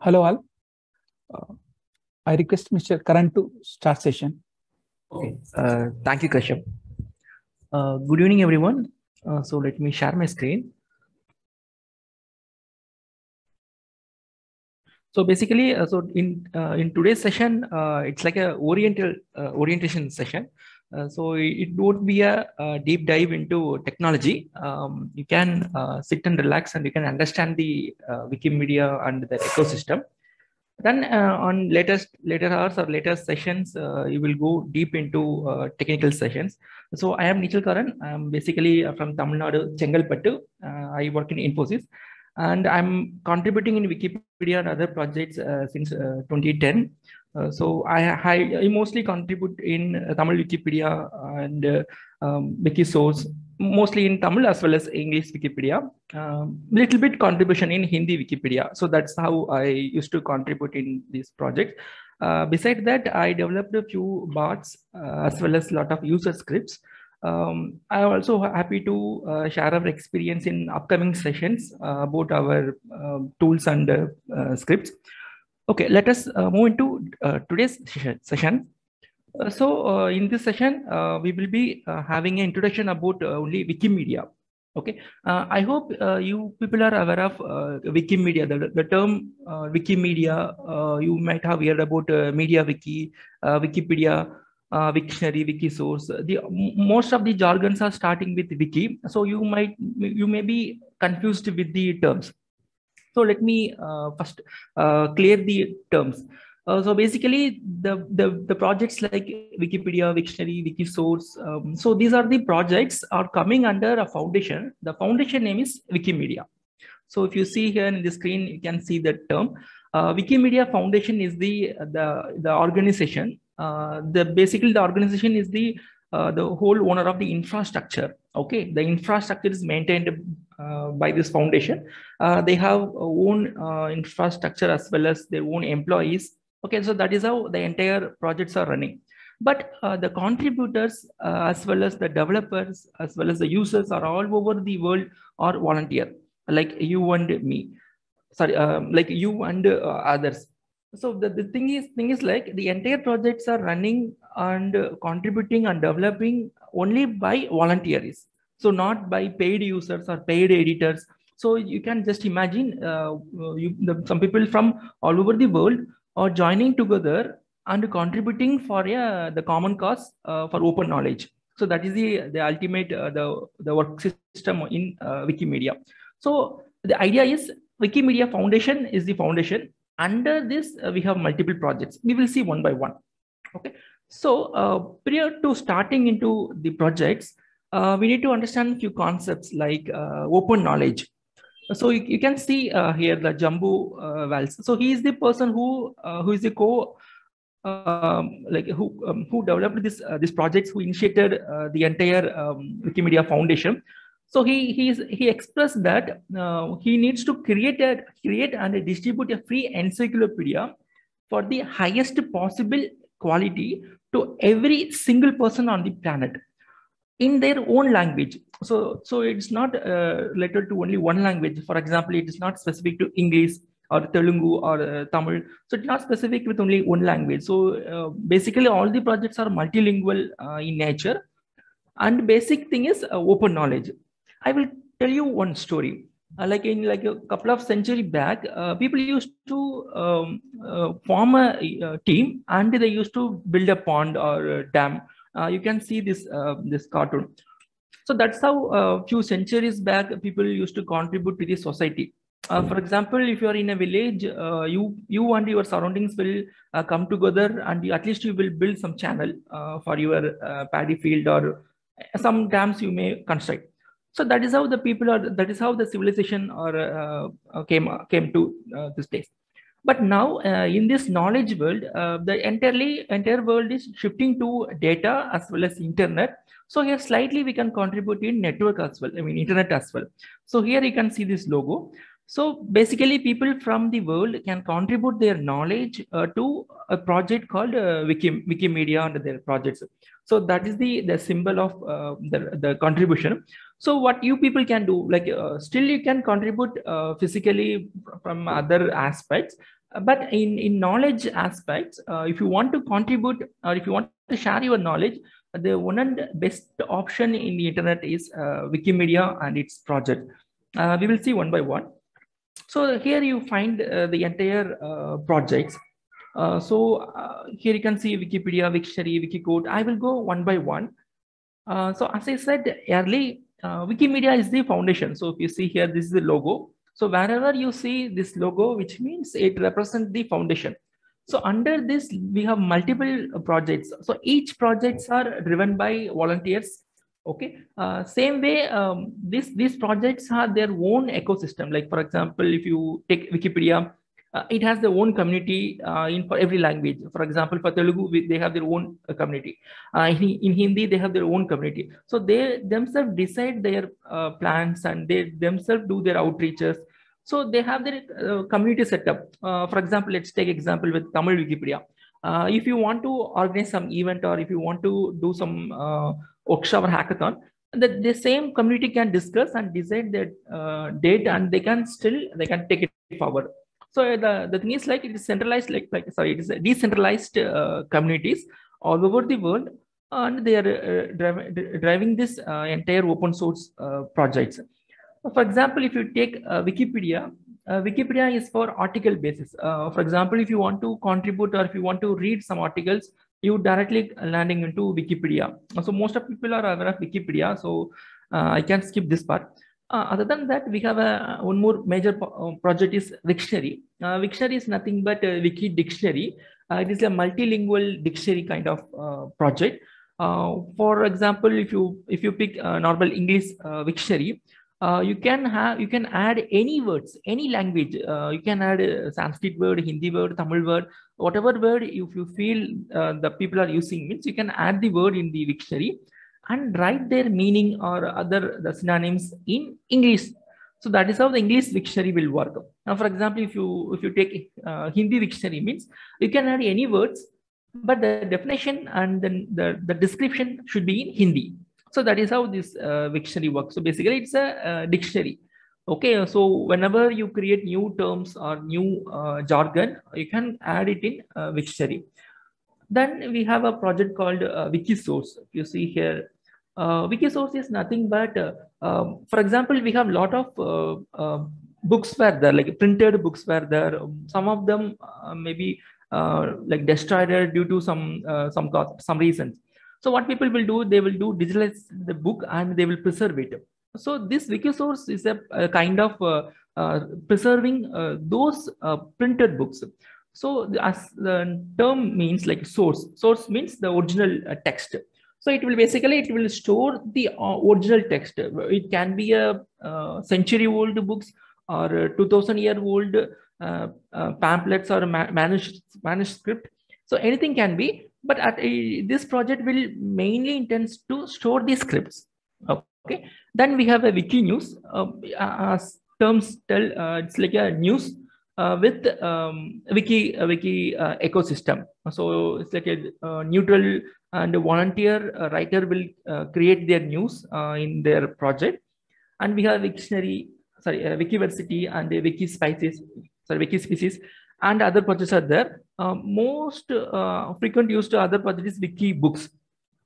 Hello all. Uh, I request Mr. Karan to start session. Okay. Uh, thank you, Kashyap. Uh, good evening, everyone. Uh, so let me share my screen. So basically, uh, so in uh, in today's session, it's like a oriental orientation session. Uh, so it, won't be a, a deep dive into technology. Um, you can uh, sit and relax, and you can understand the uh, Wikimedia and the ecosystem. Then on latest later hours or later sessions, you will go deep into technical sessions. So I am Nichal Karan. I'm basically from Tamil Nadu, Chengalpattu. I work in Infosys, and I'm contributing in Wikipedia and other projects uh, since uh, 2010. Uh, so I, I, I mostly contribute in uh, Tamil Wikipedia and uh, um, Wikisource, mostly in Tamil as well as English Wikipedia. Um, little bit contribution in Hindi Wikipedia. So that's how I used to contribute in this project. Uh, besides that, I developed a few bots uh, as well as a lot of user scripts. Um, I'm also happy to uh, share our experience in upcoming sessions uh, about our uh, tools and scripts. Okay, let us uh, move into uh, today's session. Uh, so uh, in this session, uh, we will be uh, having an introduction about only Wikimedia. Okay, I hope you people are aware of Wikimedia. The, the term Wikimedia, you might have heard about MediaWiki, uh, Wikipedia, uh, Wiktionary, Wikisource. The most of the jargons are starting with Wiki, so you might you may be confused with the terms. So let me uh, first uh, clear the terms. Uh, so basically, the, the the projects like Wikipedia, Wiktionary, Wikisource. Um, so these are the projects are coming under a foundation. The foundation name is Wikimedia. So if you see here in the screen, you can see the term. Uh, Wikimedia Foundation is the the the organization. Uh, the basically the organization is the uh, the whole owner of the infrastructure. Okay, the infrastructure is maintained by this foundation. Uh, they have own uh, infrastructure as well as their own employees. Okay, so that is how the entire projects are running. But uh, the contributors, uh, as well as the developers, as well as the users, are all over the world are volunteer, like you and me. Sorry, um, like you and uh, others. So the, the thing is, thing is like the entire projects are running and uh, contributing and developing only by volunteers. So not by paid users or paid editors. So you can just imagine uh, you, the, some people from all over the world are joining together and contributing for uh, the common cause uh, for open knowledge. So that is the, the ultimate, uh, the, the work system in uh, Wikimedia. So the idea is Wikimedia Foundation is the foundation. Under this, uh, we have multiple projects. We will see one by one. Okay. So uh, prior to starting into the projects, uh, we need to understand a few concepts like uh, open knowledge. So you, you can see uh, here the Jimbo uh. So he is the person who uh, who is the co um, like who um, who developed this uh, this projects who initiated uh, the entire um, Wikimedia Foundation. So he he is, he expressed that he needs to create a create and distribute a free encyclopedia for the highest possible quality to every single person on the planet in their own language. So so it's not uh, related to only one language. For example it is not specific to english or telugu or uh, tamil. So it's not specific with only one language. So uh, basically all the projects are multilingual uh, in nature. And basic thing is uh, open knowledge. I will tell you one story. Uh, like in like a couple of century back uh, people used to um, uh, form a, uh team and they used to build a pond or a dam you can see this uh, this cartoon. So that's how a uh, few centuries back people used to contribute to the society. Uh, for example if you are in a village uh, you you and your surroundings will uh, come together and you, at least you will build some channel uh, for your uh, paddy field or some dams you may construct. So that is how the people are that is how the civilization or uh, uh, came came to uh, this place but now uh, in this knowledge world uh, the entirely entire world is shifting to data as well as internet. So here slightly we can contribute in network as well i mean internet as well. So here you can see this logo. So basically people from the world can contribute their knowledge uh, to a project called uh, Wiki, wikimedia under their projects so that is the the symbol of uh, the, the contribution so what you people can do like uh, still you can contribute uh, physically from other aspects but in, in knowledge aspects, uh, if you want to contribute or if you want to share your knowledge, the one and best option in the internet is uh, Wikimedia and its project. Uh, we will see one by one. So here you find uh, the entire uh, projects. Uh, so uh, here you can see Wikipedia, Wiktionary, Wikiquote. I will go one by one. Uh, so as I said early, uh, Wikimedia is the foundation. So if you see here, this is the logo. So wherever you see this logo, which means it represents the foundation. So under this, we have multiple projects. So each projects are driven by volunteers. Okay. Uh, same way, um, this, these projects have their own ecosystem. Like for example, if you take Wikipedia, uh, it has their own community uh, in for every language. For example, for Telugu, they have their own uh, community. Uh, in, in, Hindi, they have their own community. So they themselves decide their uh, plans and they themselves do their outreaches. So they have their uh, community setup. for example, let's take example with Tamil Wikipedia. if you want to organize some event or if you want to do some workshop or hackathon, the, the same community can discuss and decide their date and they can still, they can take it forward. So the, the thing is like it is centralized, like, like sorry, it is decentralized uh, communities all over the world, and they are uh, driving this uh, entire open source uh, projects. For example, if you take uh, Wikipedia, uh, Wikipedia is for article basis. for example, if you want to contribute or if you want to read some articles, you directly landing into Wikipedia. So most of people are aware of Wikipedia, so I can skip this part. Uh, other than that, we have a one more major uh, project is Wiktionary. Uh, Wiktionary is nothing but a wiki dictionary. it is a multilingual dictionary kind of project. for example, if you if you pick a normal English Wiktionary, uh, you can have you can add any words any language uh, you can add a sanskrit word hindi word tamil word whatever word if you feel uh, the people are using means you can add the word in the dictionary and write their meaning or other the synonyms in English. So that is how the English dictionary will work. Now, for example, if you if you take uh, Hindi dictionary means you can add any words, but the definition and then the, the description should be in Hindi. So that is how this uh, dictionary works. So basically, it's a uh, dictionary. Okay, so whenever you create new terms or new uh, jargon, you can add it in uh, dictionary. Then we have a project called uh, Wikisource. You see here, uh, Wikisource is nothing but, uh, um, for example, we have a lot of uh, uh, books were there, like printed books were there. Some of them uh, maybe uh, like destroyed due to some some cost, some reasons. So what people will do, they will do digitalize the book and they will preserve it. So this Wikisource is a, a kind of preserving those printed books. So as the term means like source, source means the original text. So it will basically, it will store the uh, original text. It can be a uh, century old books or 2000 year old uh, uh, pamphlets or ma manuscript. So anything can be, but at a, this project will mainly intends to store the scripts. Okay. Then we have a wiki news. Um, as terms tell, uh, it's like a news uh, with um, wiki wiki ecosystem. So it's like a neutral and a volunteer uh, writer will uh, create their news uh, in their project. And we have Wiktionary, sorry, uh, Wikiversity and uh, Wiki Species, sorry, Wiki Species, and other projects are there. Uh, most uh, frequent used to other projects is Wiki Books.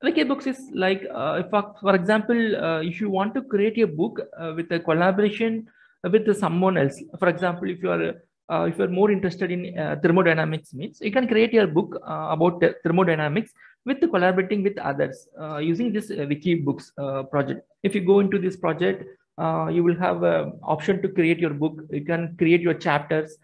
Wiki Books is like, if, for example, if you want to create a book with a collaboration with someone else, for example, if you are uh, if you're more interested in uh, thermodynamics means you can create your book uh, about thermodynamics with collaborating with others uh, using this uh, wiki books uh, project. If you go into this project you will have an option to create your book. You can create your chapters.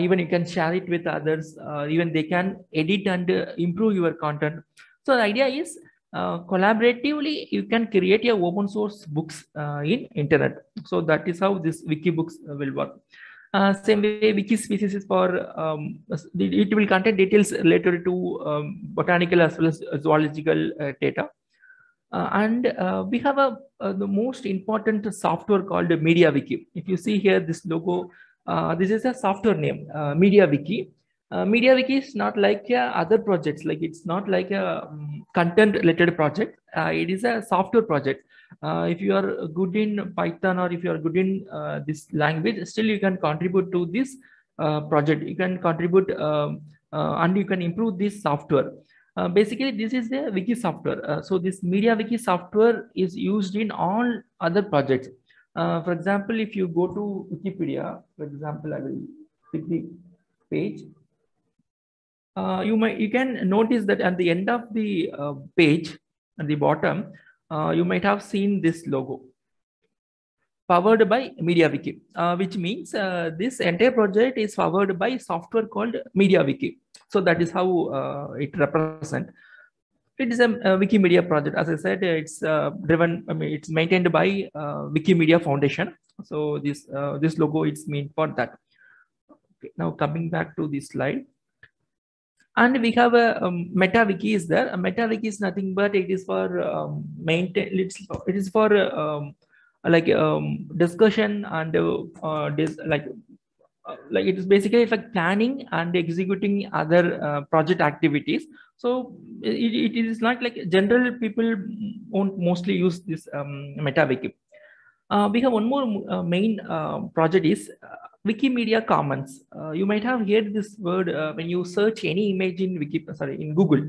Even you can share it with others. Even they can edit and improve your content. So the idea is collaboratively you can create your open source books in internet. So that is how this wiki books will work uh, same way, wiki species is for um, it will contain details related to um, botanical as well as zoological uh, data. Uh, and uh, we have a, uh, the most important software called MediaWiki. If you see here this logo, uh, this is a software name, MediaWiki. MediaWiki is not like other projects, like it's not like a um, content related project. it is a software project uh, if you are good in Python or if you are good in uh, this language, still you can contribute to this project. You can contribute um, and you can improve this software. Uh, basically, this is the wiki software. Uh, so this MediaWiki software is used in all other projects. Uh, for example, if you go to Wikipedia, for example, I will pick the page. you might you can notice that at the end of the page, at the bottom, you might have seen this logo powered by MediaWiki, uh, which means uh, this entire project is powered by software called MediaWiki. So that is how uh, it represent. It is a, a, Wikimedia project. As I said, it's uh, driven. I mean, it's maintained by uh, Wikimedia Foundation. So this uh, this logo is meant for that. Okay, now coming back to this slide. And we have a um, MetaWiki is there. A meta wiki is nothing but it is for um, maintain. It's, it is for um, like um, discussion and uh, like uh, like it is basically like planning and executing other uh, project activities so it, it is not like general people won't mostly use this um, MetaWiki. Uh, we have one more uh, main uh, project is Wikimedia Commons. you might have heard this word when you search any image in Wiki, sorry, in Google.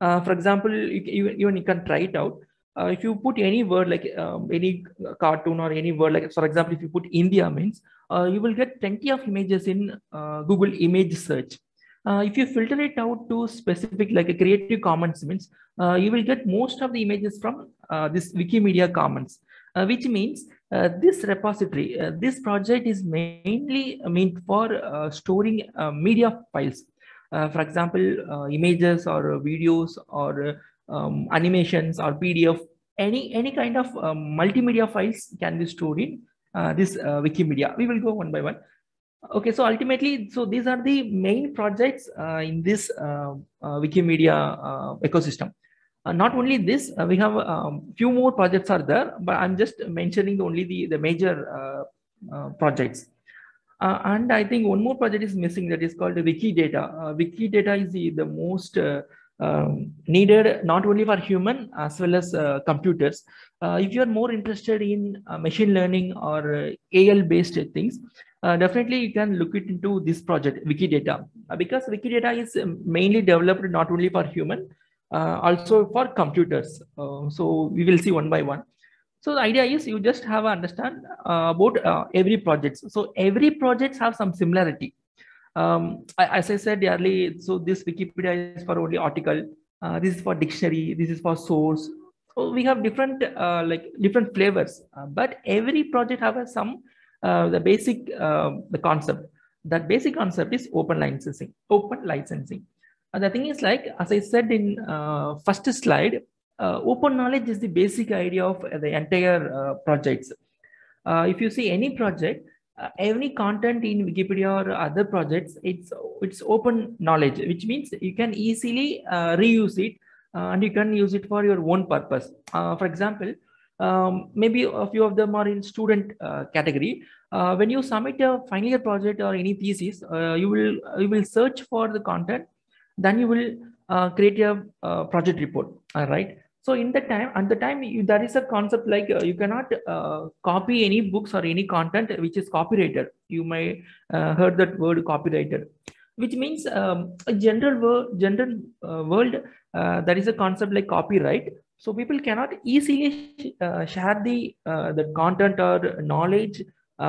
for example, you, you, even you can try it out uh, if you put any word like um, any cartoon or any word like for example if you put india means uh, you will get plenty of images in uh, google image search uh, if you filter it out to specific like a creative commons means uh, you will get most of the images from uh, this wikimedia commons which means this repository this project is mainly meant for storing media files for example images or videos or um, animations or PDF, any, any kind of multimedia files can be stored in uh, this uh, Wikimedia. We will go one by one. Okay, so ultimately, so these are the main projects uh, in this uh, uh, Wikimedia uh, not only this, we have a um, few more projects are there, but I'm just mentioning only the, the major projects. and I think one more project is missing that is called Wikidata. Wikidata is the, the most um, needed not only for human as well as uh, computers. Uh, if you are more interested in uh, machine learning or uh, AI based things, uh, definitely you can look it into this project, Wikidata, uh, because Wikidata is mainly developed not only for human, also for computers. so we will see one by one. So the idea is you just have understand about every project. So every project have some similarity um, as I said earlier, so this Wikipedia is for only article. Uh, this is for dictionary. This is for source. So we have different uh, like different flavors, uh, but every project has some uh, the basic the concept. That basic concept is open licensing. Open licensing. The thing is like as I said in uh, first slide, uh, open knowledge is the basic idea of the entire projects. if you see any project, uh, any content in Wikipedia or other projects, it's it's open knowledge, which means you can easily uh, reuse it uh, and you can use it for your own purpose. Uh, for example, um, maybe a few of them are in student uh, category. Uh, when you submit a final year project or any thesis, you will you will search for the content, then you will create a project report. All right? So in the time at the time you, there is a concept like uh, you cannot uh, copy any books or any content which is copyrighted. You may uh, heard that word copyrighted which means um, a general world general uh, world uh, there is a concept like copyright. So people cannot easily uh, share the the content or knowledge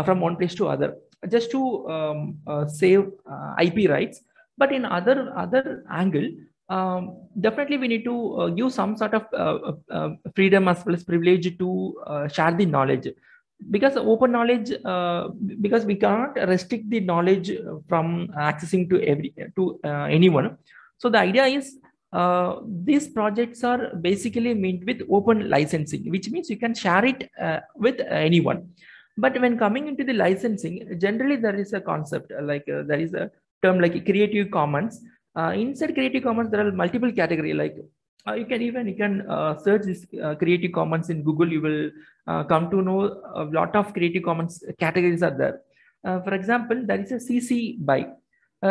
from one place to other. Just to um, save ip rights but in other other angle um, definitely we need to uh, give some sort of uh, uh, uh freedom as well as privilege to uh, share the knowledge. Because open knowledge uh, because we cannot restrict the knowledge from accessing to every to anyone. So the idea is these projects are basically meant with open licensing which means you can share it with anyone. But when coming into the licensing generally there is a concept like there is a term like creative commons uh, inside Creative Commons, there are multiple category. Like uh, you can even you can uh, search this uh, Creative Commons in Google. You will uh, come to know a lot of Creative Commons categories are there. Uh, for example, there is a CC BY,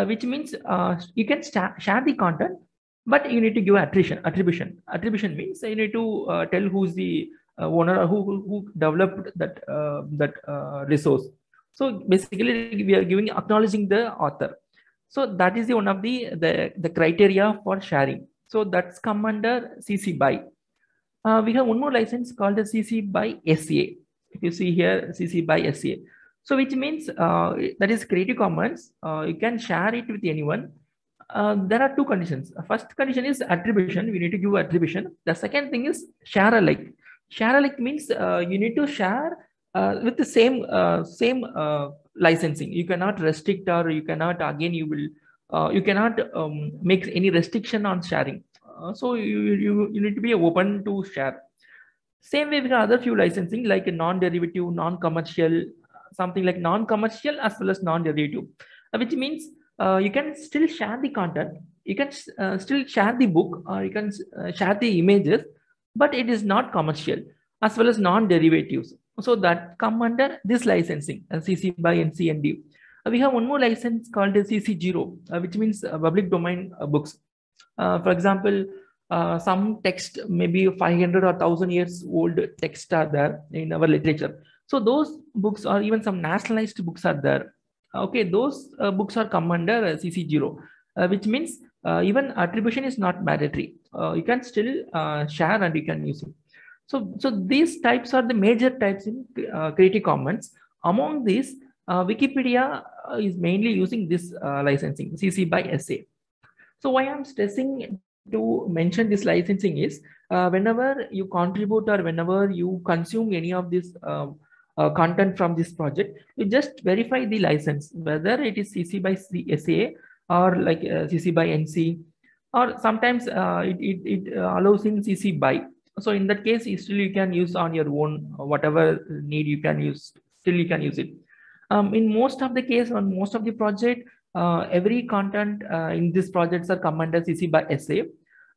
which means you can share the content, but you need to give attribution. Attribution. Attribution means you need to tell who's the owner who, who developed that that resource. So basically, we are giving acknowledging the author. So that is the one of the, the, the criteria for sharing. So that's come under CC BY. Uh, we have one more license called the CC BY SA. If you see here, CC BY SA. So which means uh, that is Creative Commons. Uh, you can share it with anyone. Uh, there are two conditions. First condition is attribution. We need to give attribution. The second thing is share alike. Share alike means uh, you need to share uh, with the same same licensing. You cannot restrict or you cannot again you will you cannot um, make any restriction on sharing. so you, you you need to be open to share. Same way have other few licensing like a non-derivative, non-commercial, something like non-commercial as well as non-derivative, which means uh, you can still share the content you can uh, still share the book or you can uh, share the images but it is not commercial as well as non-derivatives so that come under this licensing cc by NC and ncnd we have one more license called cc0 which means public domain books. For example uh, some text maybe 500 or 1000 years old text are there in our literature. So those books or even some nationalized books are there. Okay those uh, books are come under uh, cc0 uh, which means uh, even attribution is not mandatory. Uh, you can still uh, share and you can use it so so these types are the major types in creative commons among these wikipedia is mainly using this licensing cc by sa so why i'm stressing to mention this licensing is whenever you contribute or whenever you consume any of this uh, content from this project, you just verify the license, whether it is CC by SA or like uh, CC by NC, or sometimes uh, it, it, it allows in CC by. So in that case, still you can use on your own, whatever need you can use, still you can use it. Um, in most of the case, on most of the project, every content in these projects are come under CC by SA.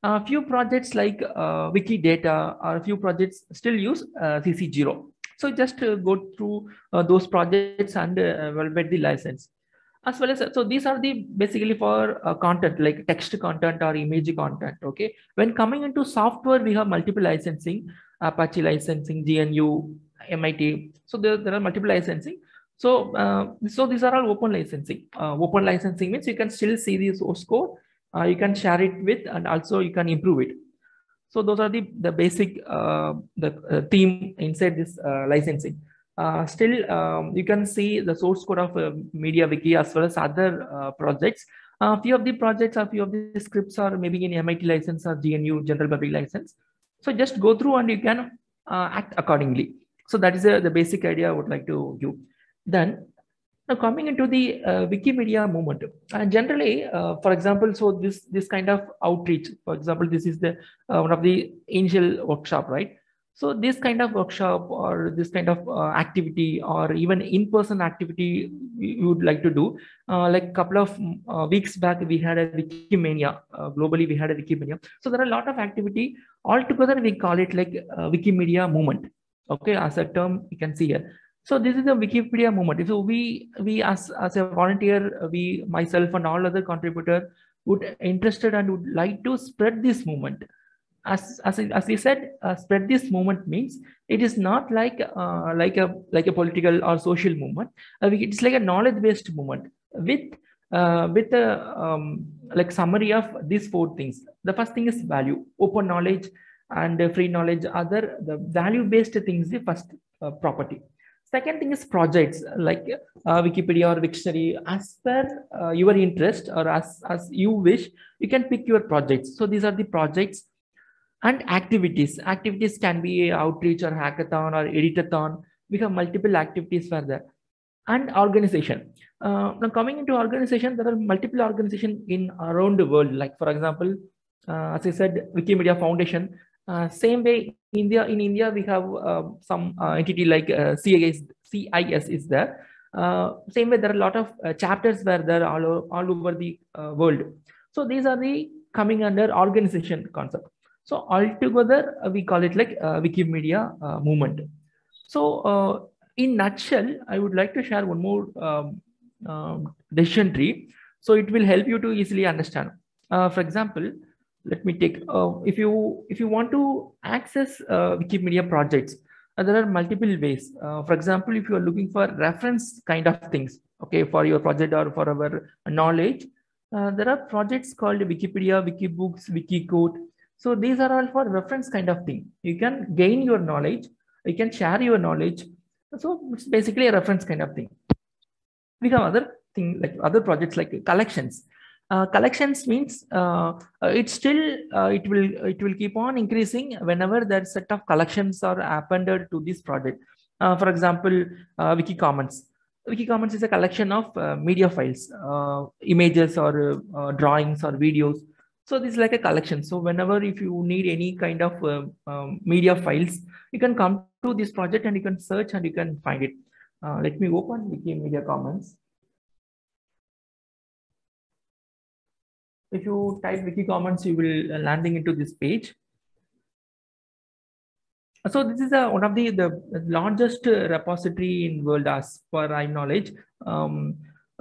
A few projects like uh, Wikidata or a few projects still use uh, CC0. So just uh, go through uh, those projects and uh, evaluate the license. As well as, so these are the basically for content like text content or image content. Okay. When coming into software, we have multiple licensing, Apache licensing, GNU, MIT. So there, there are multiple licensing. So, uh, so these are all open licensing. Uh, open licensing means you can still see the source code, uh, you can share it with, and also you can improve it. So those are the, the basic uh, the uh, theme inside this uh, licensing. Uh, still, um, you can see the source code of MediaWiki as well as other projects. A few of the projects, a few of the scripts are maybe in MIT license or GNU General Public License. So just go through and you can act accordingly. So that is the basic idea I would like to give. Then now coming into the uh, Wikimedia movement, and generally, uh, for example, so this this kind of outreach, for example, this is the uh, one of the initial workshop, right? So this kind of workshop or this kind of uh, activity or even in-person activity you would like to do, uh, like a couple of uh, weeks back, we had a Wikimania. globally, we had a Wikimania. So there are a lot of activity. Altogether, we call it like Wikimedia movement. Okay, as a term you can see here. So this is the Wikipedia movement. So we we as as a volunteer, we myself and all other contributor would interested and would like to spread this movement. As as as we said, uh, spread this movement means it is not like uh, like a like a political or social movement. Uh, it's like a knowledge based movement with uh, with a um, like summary of these four things. The first thing is value, open knowledge, and free knowledge. Other the value based things, the first uh, property Second thing is projects like uh, Wikipedia or Wiktionary. As per uh, your interest or as, as you wish, you can pick your projects. So these are the projects and activities. Activities can be outreach or hackathon or editathon. We have multiple activities for that. And organization. Uh, now coming into organization, there are multiple organizations in around the world. Like for example, uh, as I said, Wikimedia Foundation. Uh, same way India, in India, we have uh, some uh, entity like uh, CIS, CIS is there. Same way, there are a lot of chapters where there all, all over the world. So these are the coming under organization concept. So altogether, we call it like Wikimedia movement. So in nutshell, I would like to share one more um, um, decision tree. So it will help you to easily understand. for example, let me take uh, if you if you want to access uh, wikimedia projects uh, there are multiple ways. Uh, for example, if you are looking for reference kind of things, okay, for your project or for our knowledge, uh, there are projects called Wikipedia, Wikibooks, Wikiquote. So these are all for reference kind of thing. You can gain your knowledge, you can share your knowledge. So it's basically a reference kind of thing. We have other thing like other projects like collections. Uh, collections means uh, it still uh, it will it will keep on increasing whenever that set of collections are appended to this project. Uh, for example, uh, Wiki Commons. Wiki Commons is a collection of uh, media files, images or drawings or videos. So this is like a collection. So whenever if you need any kind of um, media files, you can come to this project and you can search and you can find it. let me open Wikimedia Commons. if you type wiki commons you will uh, landing into this page so this is a, one of the the largest repository in world as per i knowledge um,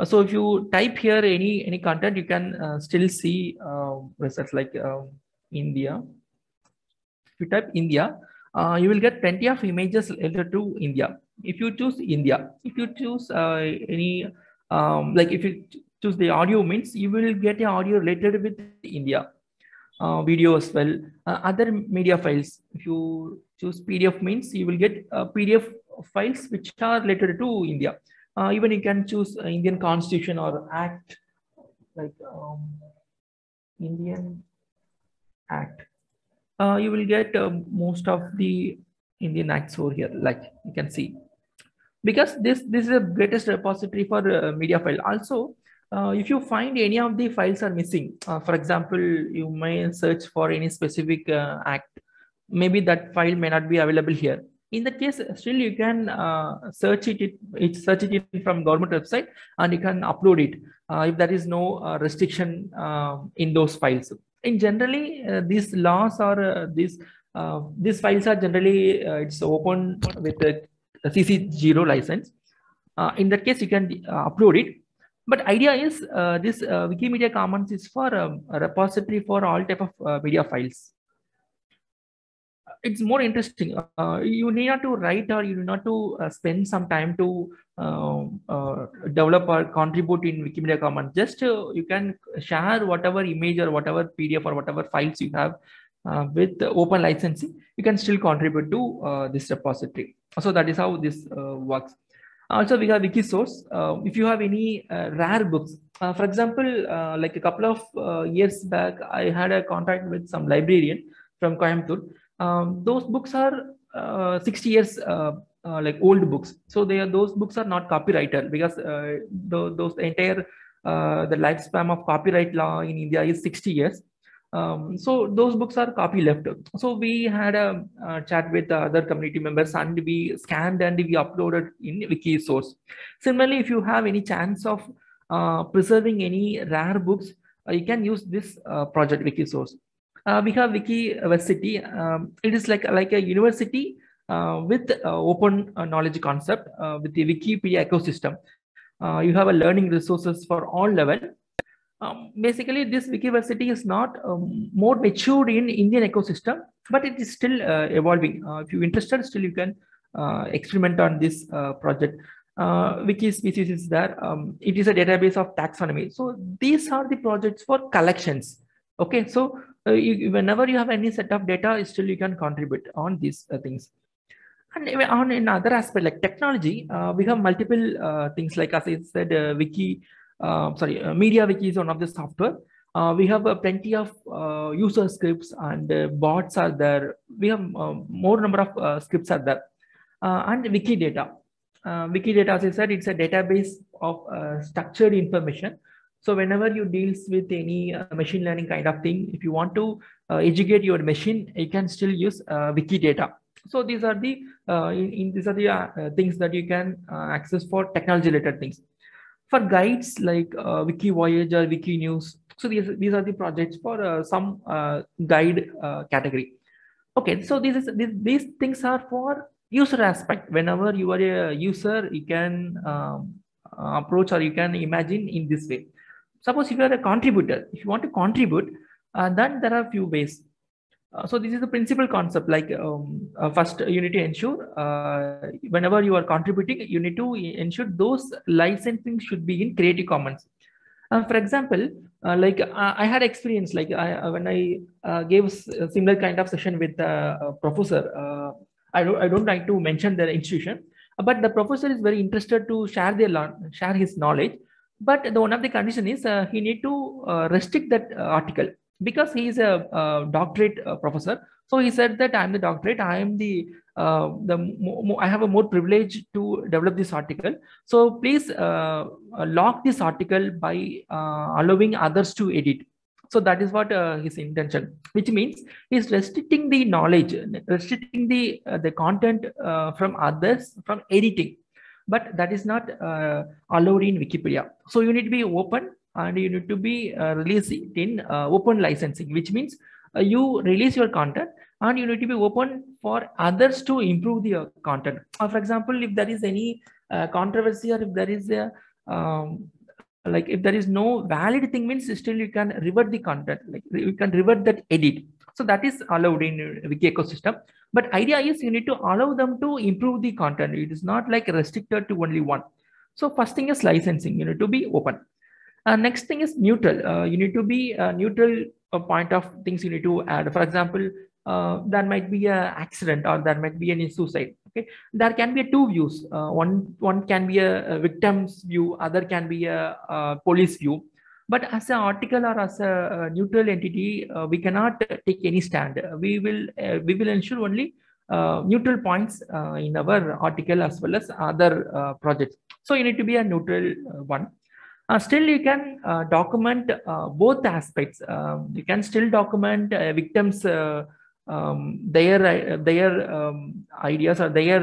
so if you type here any any content you can uh, still see uh, results like uh, india if you type india uh, you will get plenty of images related to india if you choose india if you choose uh, any um, like if you choose the audio means you will get an audio related with India. Uh, video as well. Uh, other media files, if you choose PDF means you will get uh, PDF files which are related to India. Uh, even you can choose Indian Constitution or Act, like um, Indian Act. Uh, you will get uh, most of the Indian acts over here, like you can see. Because this, this is the greatest repository for media file. Also, uh, if you find any of the files are missing, uh, for example, you may search for any specific uh, act, maybe that file may not be available here. In that case, still you can uh, search it, it, it, search it from government website and you can upload it uh, if there is no uh, restriction in those files. In generally, these laws or these these files are generally it's open with the CC0 license. in that case, you can upload it but idea is uh, this uh, Wikimedia Commons is for um, a repository for all type of uh, media files. It's more interesting. Uh, you need not to write or you need not to uh, spend some time to um, uh, develop or contribute in Wikimedia Commons. Just you can share whatever image or whatever PDF or whatever files you have with open licensing. You can still contribute to this repository. So that is how this works. Also, we have Wikisource. Uh, if you have any uh, rare books, uh, for example, uh, like a couple of uh, years back, I had a contact with some librarian from Coimbatore. Um, those books are uh, 60 years like old books. So they are, those books are not copyrighted because the, those entire the lifespan of copyright law in India is 60 years. Um, so those books are copy left. So we had a, a, chat with the other community members and we scanned and we uploaded in Wikisource. Similarly, if you have any chance of uh, preserving any rare books, uh, you can use this uh, project Wikisource. Uh, we have Wikiversity. Um, it is like, like a university uh, with uh, open knowledge concept with the Wikipedia ecosystem. you have a learning resources for all level um, basically this Wikiversity is not um, more matured in Indian ecosystem, but it is still uh, evolving. Uh, if you're interested, still you can uh, experiment on this uh, project. Uh, Wikispecies is there. Um, it is a database of taxonomy. So these are the projects for collections. Okay, so uh, Uh, you, whenever you have any set of data, still you can contribute on these uh, things. And on another aspect like technology, uh, we have multiple things like as I said, Wiki uh, sorry, uh, MediaWiki is one of the software. Uh, we have plenty of user scripts and bots are there. We have more number of scripts are there. and Wikidata. Uh, Wikidata, as I said, it's a database of structured information. So whenever you deals with any uh, machine learning kind of thing, if you want to uh, educate your machine, you can still use uh, Wikidata. So these are the in, in, these are the things that you can access for technology related things for guides like uh, Wiki Voyage or Wiki News. So these, these are the projects for uh, some uh, guide uh, category. Okay, so this is, these, these things are for user aspect. Whenever you are a user, you can um, uh, approach or you can imagine in this way. Suppose if you are a contributor, if you want to contribute, uh, then there are a few ways. Uh, so this is the principal concept. Like um, uh, first, you need to ensure uh, whenever you are contributing, you need to ensure those licensing should be in Creative Commons. Uh, for example, uh, like I had experience like I, when I gave a similar kind of session with a professor. I don't I don't like to mention the institution, but the professor is very interested to share their share his knowledge. But the one of the condition is he need to restrict that article because he is a, doctorate uh, professor. So he said that I'm the doctorate. I am the uh, the I have a more privilege to develop this article. So please uh, uh lock this article by uh, allowing others to edit. So that is what uh, his intention, which means he's restricting the knowledge, restricting the the content from others from editing but that is not uh, allowed in Wikipedia. So you need to be open and you need to be uh, released in uh, open licensing, which means you release your content and you need to be open for others to improve the content. for example, if there is any controversy or if there is a um, like if there is no valid thing means still you can revert the content like you can revert that edit so that is allowed in wiki ecosystem but idea is you need to allow them to improve the content it is not like restricted to only one so first thing is licensing you need to be open uh, next thing is neutral. Uh, you need to be a neutral uh, point of things you need to add. For example, uh, there might be an accident or there might be any suicide. Okay, there can be a two views. Uh, one one can be a, a, victim's view, other can be a, a, police view. But as an article or as a, neutral entity, uh, we cannot take any stand. We will we will ensure only neutral points in our article as well as other projects. So you need to be a neutral one. Uh, still, you can uh, document uh, both aspects. Um, you can still document uh, victims' uh, um, their uh, their um, ideas or their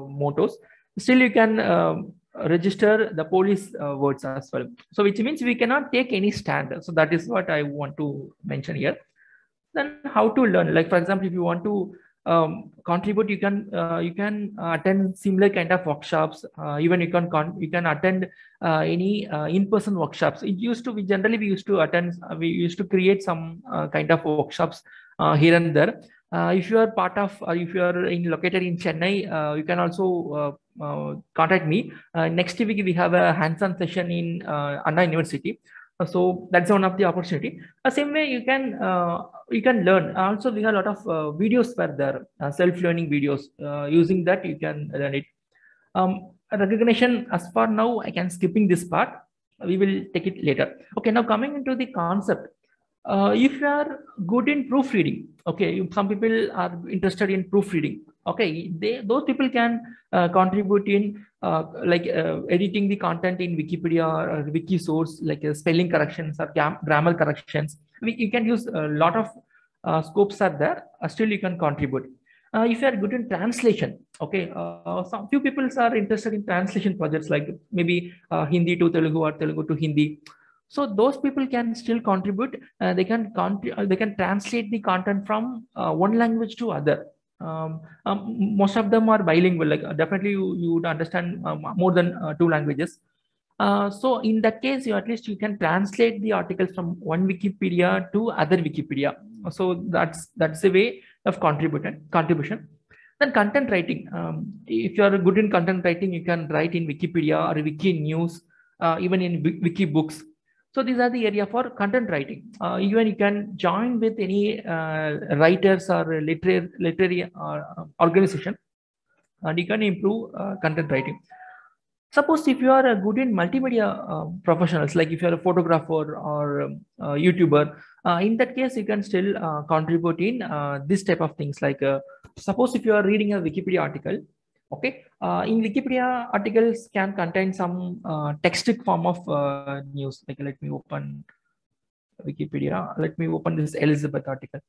mottos. Still, you can um, register the police words as well. So, which means we cannot take any stand. So, that is what I want to mention here. Then, how to learn? Like, for example, if you want to um, contribute you can uh, you can uh, attend similar kind of workshops uh, even you can you can attend uh, any uh, in-person workshops it used to be generally we used to attend uh, we used to create some kind of workshops here and there if you are part of or if you are in located in chennai you can also contact me. Next week we have a hands-on session in anna university. So that's one of the opportunity. The same way you can uh, you can learn. Also we have a lot of uh, videos where there uh, self-learning videos. Uh, using that you can learn it. Um, recognition as far now i can skipping this part. We will take it later. Okay now coming into the concept uh, if you are good in proofreading okay some people are interested in proofreading okay they those people can uh, contribute in uh, like uh, editing the content in wikipedia or wiki source like uh, spelling corrections or grammar corrections. We, you can use a lot of uh, scopes are there still you can contribute. If you are good in translation okay some few people are interested in translation projects like maybe hindi to telugu or telugu to hindi so those people can still contribute. They can they can translate the content from one language to other. Um, um, most of them are bilingual. Like uh, definitely you, you would understand um, more than uh, two languages. Uh, so in that case you at least you can translate the articles from one wikipedia to other wikipedia. So that's that's the way of contribution contribution. Then content writing. Um, if you are good in content writing you can write in wikipedia or wiki news uh, even in wiki books so these are the area for content writing. Uh, even you can join with any uh, writers or literary, literary uh, organization and you can improve uh, content writing. Suppose if you are a good in multimedia uh, professionals, like if you are a photographer or um, YouTuber, uh, in that case, you can still contribute in this type of things. Like suppose if you are reading a Wikipedia article, okay. Uh, in wikipedia articles can contain some uh, textic form of uh, news. Like let me open wikipedia. Let me open this elizabeth article.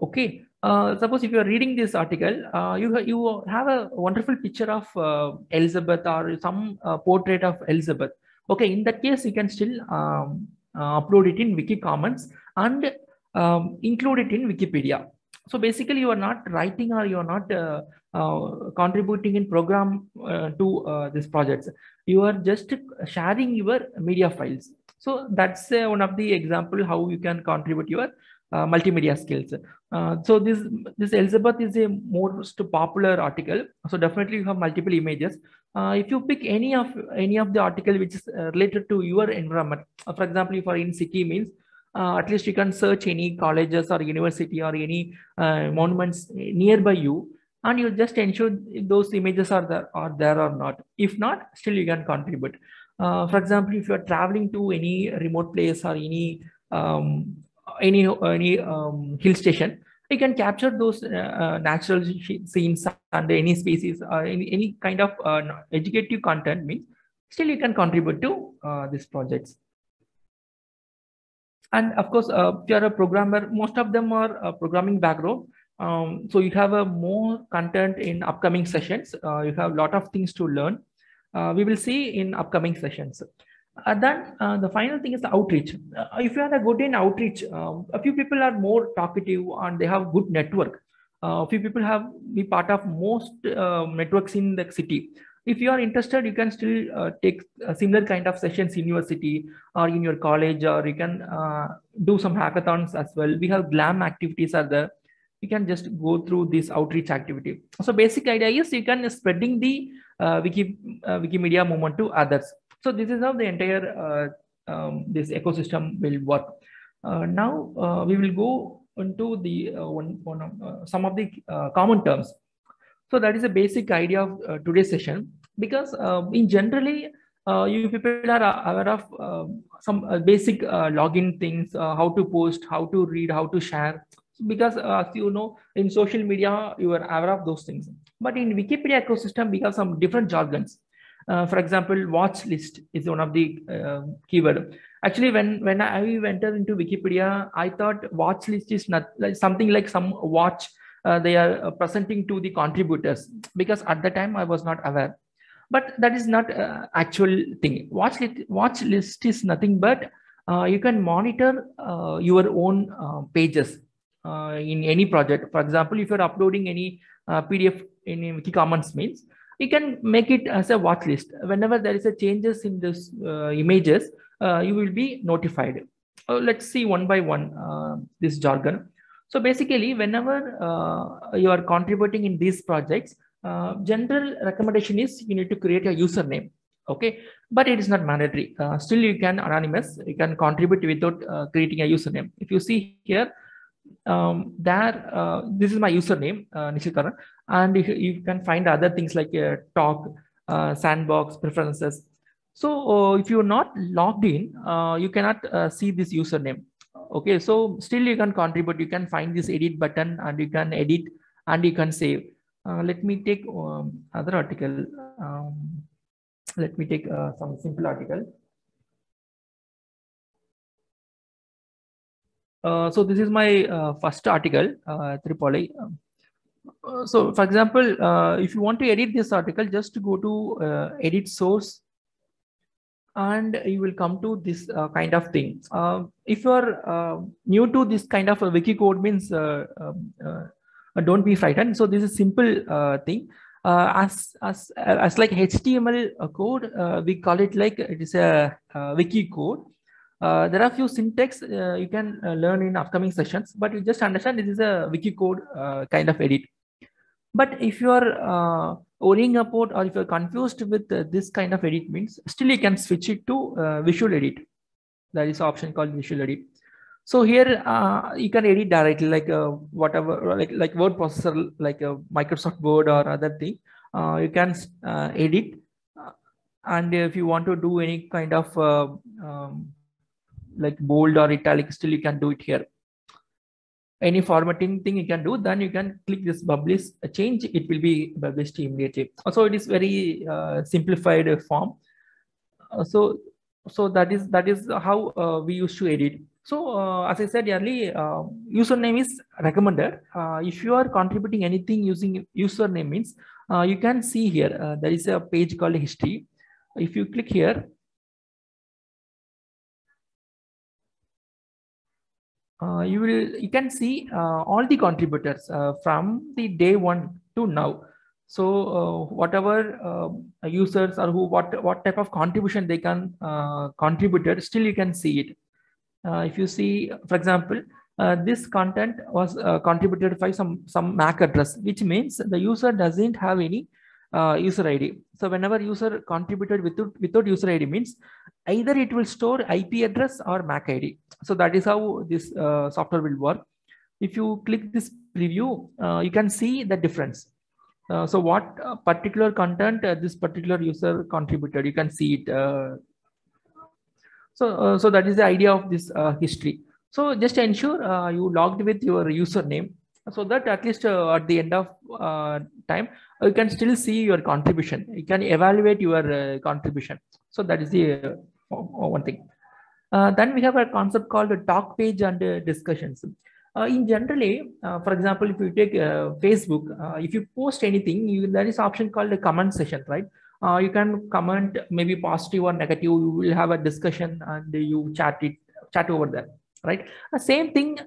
Okay. Uh, suppose if you are reading this article uh, you you have a wonderful picture of uh, elizabeth or some portrait of elizabeth. Okay. In that case you can still um, upload it in wiki commons and um, include it in wikipedia. So basically you are not writing or you are not contributing in program uh, to uh, this projects you are just sharing your media files so that's one of the example how you can contribute your uh, multimedia skills. Uh, so this this Elizabeth is a most popular article. So definitely you have multiple images. Uh, if you pick any of any of the article which is uh, related to your environment, uh, for example, if you are in city means uh, at least you can search any colleges or university or any monuments nearby you, and you just ensure if those images are there are there or not. If not, still you can contribute. for example, if you are traveling to any remote place or any um, any any um, hill station you can capture those uh, natural scenes and any species or any, any kind of uh, educative content means still you can contribute to uh, these projects and of course uh, if you are a programmer most of them are programming background um, so you have a more content in upcoming sessions uh, you have a lot of things to learn uh, we will see in upcoming sessions uh, then uh, the final thing is the outreach. Uh, if you are good in outreach, um, a few people are more talkative and they have good network. a few people have be part of most networks in the city. If you are interested, you can still take similar kind of sessions in your city or in your college, or you can do some hackathons as well. We have GLAM activities are there you can just go through this outreach activity. So basic idea is you can spreading the uh, Wiki, uh, Wikimedia movement to others. So this is how the entire uh, um, this ecosystem will work. Uh, now uh, we will go into the one, one of, some of the common terms. So that is a basic idea of today's session because in generally uh, you people are aware of uh, some uh, basic login things, how to post, how to read, how to share. Because as you know, in social media, you are aware of those things. But in Wikipedia ecosystem, we have some different jargons. Uh, for example, watch list is one of the uh, keyword. Actually, when when I entered into Wikipedia, I thought watch list is not like something like some watch uh, they are uh, presenting to the contributors because at the time I was not aware. But that is not uh, actual thing. Watch list watch list is nothing but uh, you can monitor your own pages in any project. For example, if you're uploading any PDF in Wikicommons means you can make it as a watch list. Whenever there is a changes in this uh, images, uh, you will be notified. Uh, let's see one by one uh, this jargon. So basically, whenever uh, you are contributing in these projects, uh, general recommendation is you need to create a username. Okay, but it is not mandatory. still, you can anonymous. You can contribute without creating a username. If you see here, um, there, this is my username, uh, Neechalkaran and you, you can find other things like uh, talk, uh, sandbox, preferences. So uh, if you're not logged in, uh, you cannot uh, see this username. Okay, so still you can contribute. You can find this edit button and you can edit and you can save. Uh, let me take um, other article. Um, let me take some simple article. So this is my first article, Tirupalai. Um, uh, so for example, uh, if you want to edit this article, just go to uh, edit source and you will come to this uh, kind of thing. Uh, if you are new to this kind of a wiki code means um, don't be frightened. So this is simple thing. as as as like HTML code, we call it like it is a wiki code. Uh, there are a few syntax uh, you can uh, learn in upcoming sessions, but you just understand this is a wiki code kind of edit. But if you are uh, worrying about or if you're confused with uh, this kind of edit means, still you can switch it to uh, visual edit. There is option called visual edit. So here uh, you can edit directly like uh, whatever, like, like word processor, like Microsoft Word or other thing. Uh, you can edit. And if you want to do any kind of um, like bold or italic, still you can do it here any formatting thing you can do, then you can click this publish change, it will be published immediately. So it is very uh, simplified form. Uh, so so that is that is how uh, we used to edit. So uh, as I said earlier, uh, username is recommended. Uh, if you are contributing anything using username means you can see here there is a page called history. If you click here, uh, you will you can see uh, all the contributors uh, from the day one to now. So uh, whatever uh, users or who what what type of contribution they can contributed still you can see it. If you see for example this content was contributed by some some MAC address, which means the user doesn't have any uh, user ID. So whenever user contributed without without user ID means either it will store IP address or MAC ID. So that is how this uh, software will work. If you click this preview, uh, you can see the difference. Uh, so what particular content this particular user contributed, you can see it. so, so that is the idea of this history. So just ensure uh, you logged with your username so that at least uh, at the end of uh, time, you can still see your contribution. You can evaluate your contribution. So that is the one thing. then we have a concept called talk page and discussions. Uh, in generally, uh, for example, if you take uh, Facebook, if you post anything, you, there is option called a comment session, right? you can comment maybe positive or negative. You will have a discussion and you chat it, chat over there right? Uh, same thing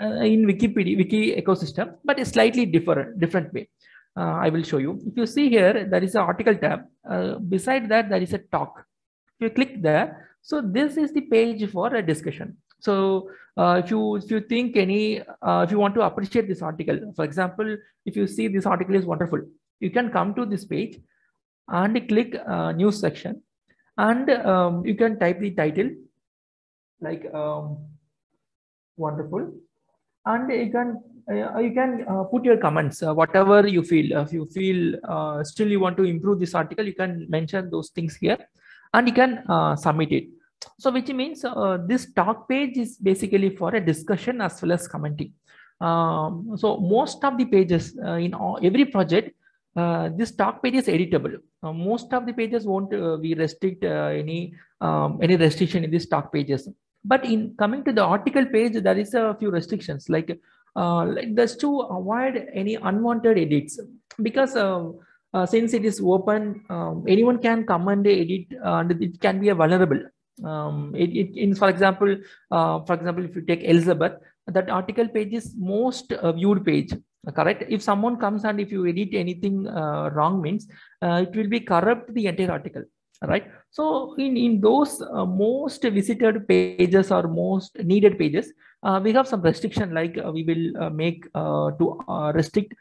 uh, in Wikipedia, Wiki ecosystem, but a slightly different, different way. Uh, I will show you. If you see here, there is an article tab. Uh, beside that, there is a talk. If you click there, so this is the page for a discussion. So uh, if you if you think any uh, if you want to appreciate this article, for example, if you see this article is wonderful, you can come to this page and click news section, and um, you can type the title like um, wonderful and you can uh, you can uh, put your comments. Uh, whatever you feel if you feel uh, still you want to improve this article you can mention those things here and you can uh, submit it. So which means uh, this talk page is basically for a discussion as well as commenting. Um, so most of the pages in all, every project this talk page is editable. Most of the pages won't be restrict any um, any restriction in these talk pages. But in coming to the article page, there is a few restrictions. Like, uh, like there's to avoid any unwanted edits. Because uh, uh, since it is open, um, anyone can come and edit and it can be a vulnerable. Um, it, it in, for example, uh, for example, if you take Elizabeth, that article page is most uh, viewed page correct? If someone comes and if you edit anything uh, wrong means uh, it will be corrupt the entire article right? So in in those uh, most visited pages or most needed pages uh, we have some restriction like uh, we will uh, make uh, to uh, restrict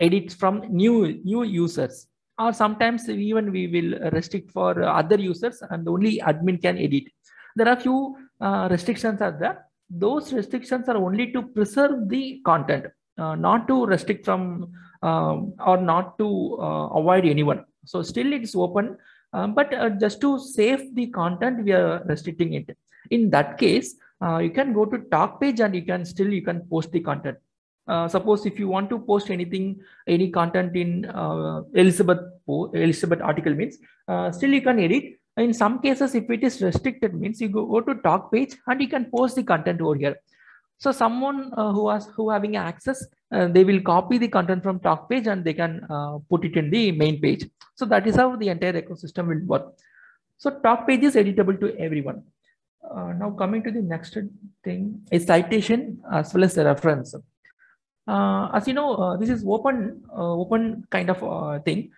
edits from new new users. Or sometimes even we will restrict for other users and only admin can edit. There are few restrictions are there. Those restrictions are only to preserve the content not to restrict from um, or not to avoid anyone. So still it's open um, but uh, just to save the content, we are restricting it. In that case, uh, you can go to talk page and you can still you can post the content. Uh, suppose if you want to post anything, any content in uh, Elizabeth Elizabeth article means uh, still you can edit. In some cases, if it is restricted means you go, go to talk page and you can post the content over here. So someone uh, who has who having access, uh, they will copy the content from talk page and they can uh, put it in the main page. So that is how the entire ecosystem will work. So talk page is editable to everyone. Uh, now coming to the next thing is citation as well as the reference. Uh, as you know, uh, this is open open kind of thing.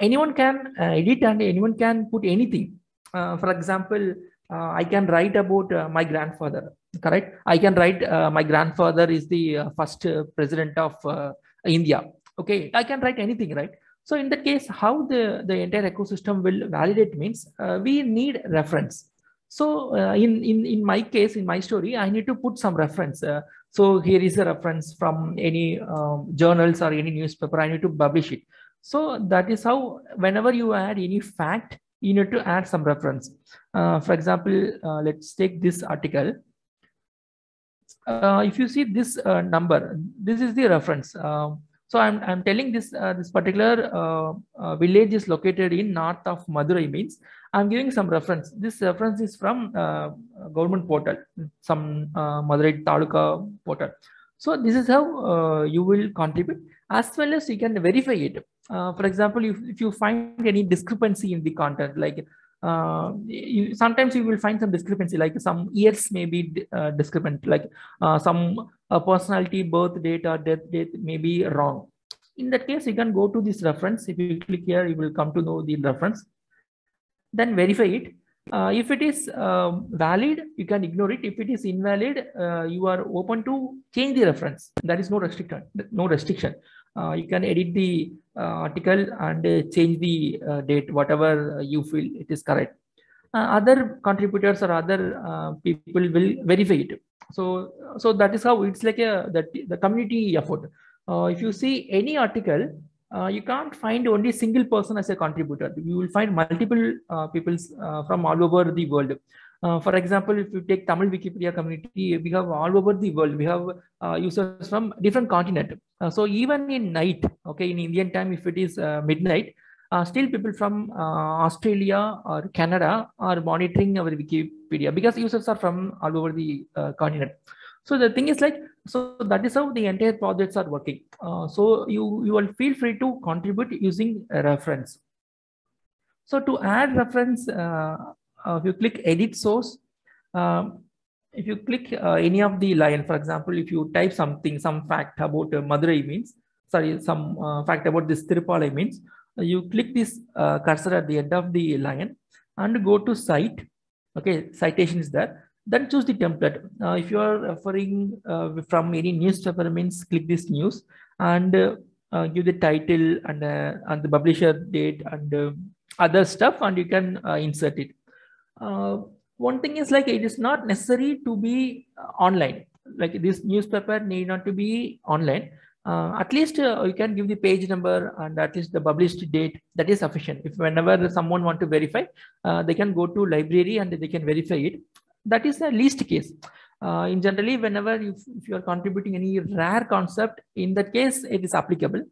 anyone can edit and anyone can put anything. for example, I can write about my grandfather correct i can write uh, my grandfather is the uh, first uh, president of uh, india okay i can write anything right so in that case how the the entire ecosystem will validate means uh, we need reference so uh, in in in my case in my story i need to put some reference. So here is a reference from any um, journals or any newspaper. I need to publish it. So that is how whenever you add any fact you need to add some reference. For example let's take this article. Uh, if you see this uh, number, this is the reference. Uh, so I'm, I'm telling this uh, this particular uh, uh, village is located in north of Madurai means I'm giving some reference. This reference is from government portal, some Madurai Taluka portal. So this is how you will contribute as well as you can verify it. for example, if, if you find any discrepancy in the content, like uh, you, sometimes you will find some discrepancy like some years may be uh, discrepant like uh, some uh, personality birth date or death date may be wrong in that case you can go to this reference if you click here you will come to know the reference then verify it Uh, if it is um, valid, you can ignore it. If it is invalid, uh, you are open to change the reference. There is no restriction. No restriction. Uh, you can edit the article and change the date, whatever you feel it is correct. other contributors or other people will verify it. So, so that is how it's like a the, the community effort. if you see any article, uh, you can't find only single person as a contributor. You will find multiple uh, people uh, from all over the world. Uh, for example, if you take Tamil Wikipedia community, we have all over the world. We have uh, users from different continent. Uh, so even in night, okay, in Indian time, if it is midnight, still people from Australia or Canada are monitoring our Wikipedia because users are from all over the continent. So the thing is like, so that is how the entire projects are working. Uh, so you, you will feel free to contribute using a reference. So to add reference, uh, uh, if you click edit source, um, if you click uh, any of the line, for example, if you type something, some fact about uh, Madurai means, sorry, some uh, fact about this Tirupalai means, you click this cursor at the end of the line and go to cite. Okay, citation is there then choose the template. Uh, if you are referring uh, from any newspaper means click this news and uh, give the title and, uh, and the publisher date and uh, other stuff and you can uh, insert it. one thing is like it is not necessary to be online. Like this newspaper need not to be online. at least you can give the page number and at least the published date that is sufficient if whenever someone want to verify they can go to library and they can verify it that is the least case. Uh, in generally, whenever you, if you are contributing any rare concept, in that case, it is applicable.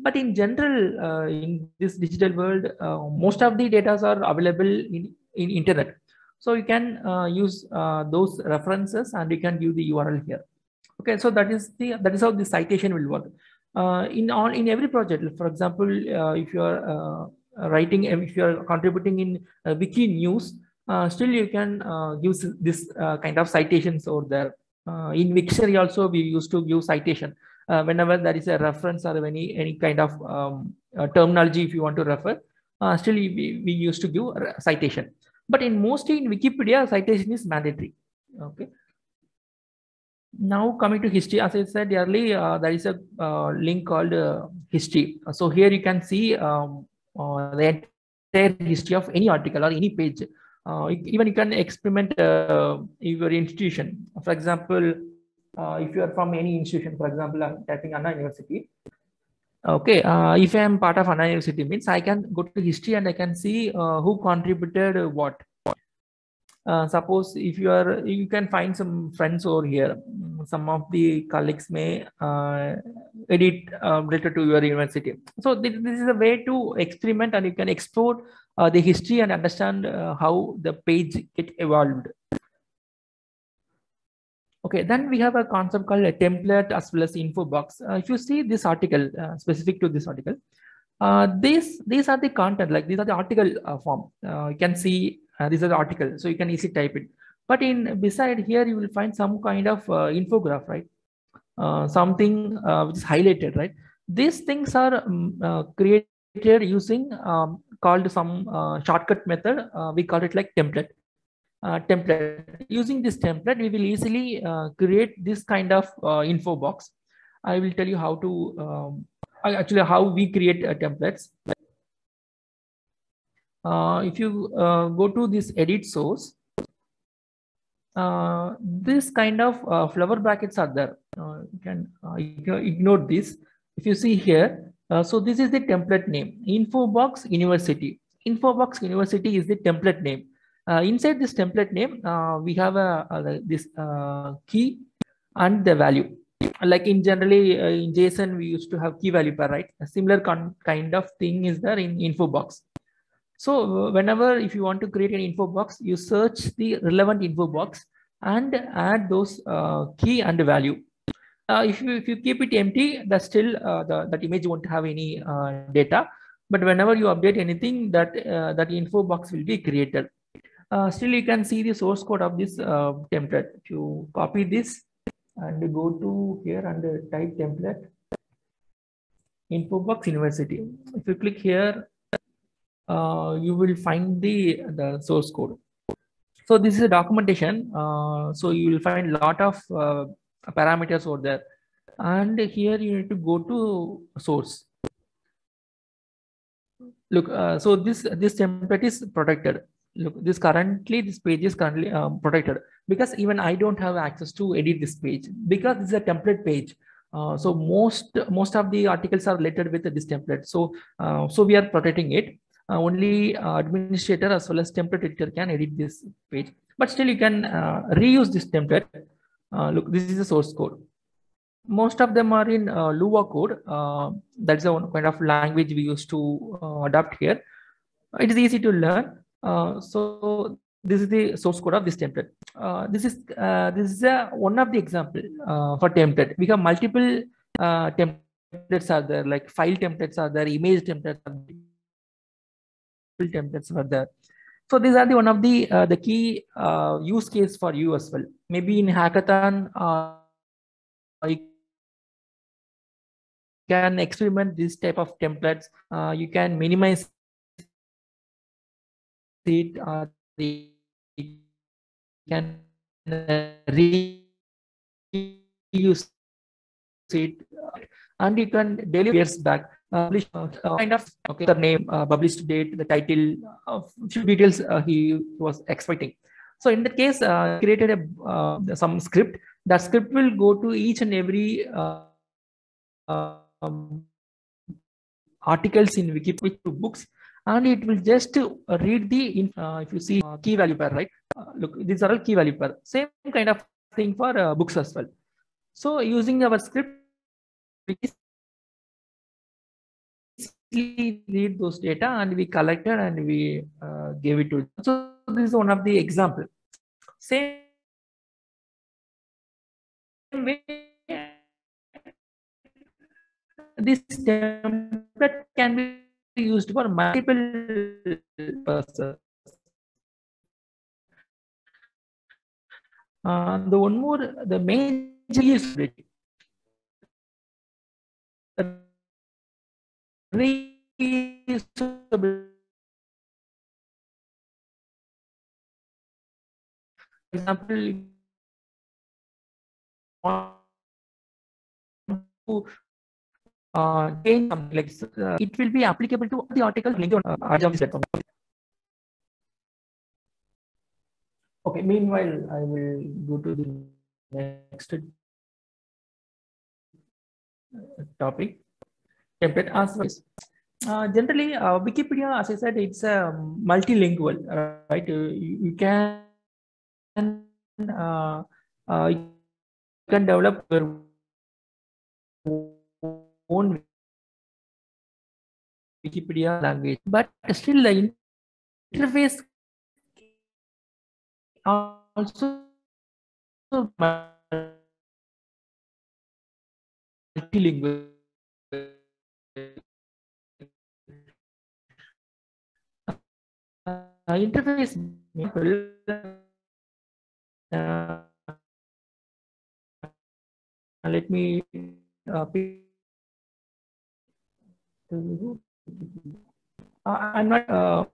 But in general, uh, in this digital world, uh, most of the data are available in, in internet. So you can uh, use uh, those references and you can give the URL here. Okay, so that is the that is how the citation will work. Uh, in all in every project, for example, if you are writing, if you are contributing in Wiki News, uh, still you can uh, use this uh, kind of citations over there. in Wiktionary also we used to give citation whenever there is a reference or any any kind of um, terminology if you want to refer. still we, we used to give citation, but in mostly in Wikipedia citation is mandatory. Okay. Now coming to history, as I said earlier, uh, there is a uh, link called uh, history. So here you can see um, the entire history of any article or any page uh, even you can experiment uh, your institution. For example, uh, if you are from any institution, for example, I'm typing Anna University. Okay, uh, if I am part of Anna University means I can go to history and I can see uh, who contributed what. Uh, suppose if you are, you can find some friends over here. Some of the colleagues may edit related to your university. So this, this is a way to experiment and you can explore uh, the history and understand uh, how the page get evolved. Okay, then we have a concept called a template as well as info box. Uh, if you see this article uh, specific to this article, uh, these these are the content like these are the article uh, form. you can see these are the article, so you can easily type it. But in beside here, you will find some kind of infograph, right? something which is highlighted, right? These things are um, created using um, called some uh, shortcut method. Uh, we call it like template. Uh, template. Using this template, we will easily uh, create this kind of uh, info box. I will tell you how to um, actually how we create templates. if you go to this edit source, this kind of flower brackets are there. you can ignore this. If you see here, uh, so this is the template name, Infobox University. Infobox University is the template name. Uh, inside this template name, uh, we have a, a this uh, key and the value. Like in generally uh, in JSON, we used to have key value pair, right? A similar kind of thing is there in Infobox. So whenever if you want to create an info box, you search the relevant info box and add those key and value uh, if you if you keep it empty, that still uh, the, that image won't have any uh, data. But whenever you update anything, that uh, that info box will be created. Uh, still, you can see the source code of this uh, template. If you copy this and go to here and type template, info box University. If you click here, you will find the the source code. So this is a documentation. Uh, so you will find a lot of uh, parameters over there. And here you need to go to source. Look, uh, so this this template is protected. Look, this currently this page is currently um, protected because even I don't have access to edit this page because this is a template page. Uh, so most most of the articles are related with this template. So uh, so we are protecting it. Uh, only uh, administrator as well as template editor can edit this page. But still, you can reuse this template. Uh, look, this is the source code. Most of them are in uh, Lua code. Uh, that's the one kind of language we used to uh, adapt here. It is easy to learn. so this is the source code of this template. Uh, this is uh, this is one of the example uh, for template. We have multiple templates are there, like file templates are there, image templates are there, templates are there. So these are the one of the the key use case for you as well. Maybe in hackathon, you can experiment this type of templates. you can minimize it. the can reuse it and you can daily years back publish uh, kind of okay the name uh, published date the title uh, few details uh, he was expecting so in that case uh, created a uh, some script. That script will go to each and every um, articles in wikipedia books and it will just read the uh, if you see uh, key value pair right? Uh, look these are all key value pair. Same kind of thing for books as well. So using our script read those data and we collected and we uh, gave it to them. so this is one of the example same way this template can be used for multiple purposes. Uh, the one more, the main is reusable. Example, uh, change something like uh, it will be applicable to the article linked on uh, platform. Okay, meanwhile, I will go to the next topic. Template as well. Uh, generally, uh, Wikipedia, as I said, it's a multilingual, right? You, you can uh, uh, you can develop your own Wikipedia language, but still the interface also multilingual. Uh, interface uh, let me uh, uh, I'm not. Uh,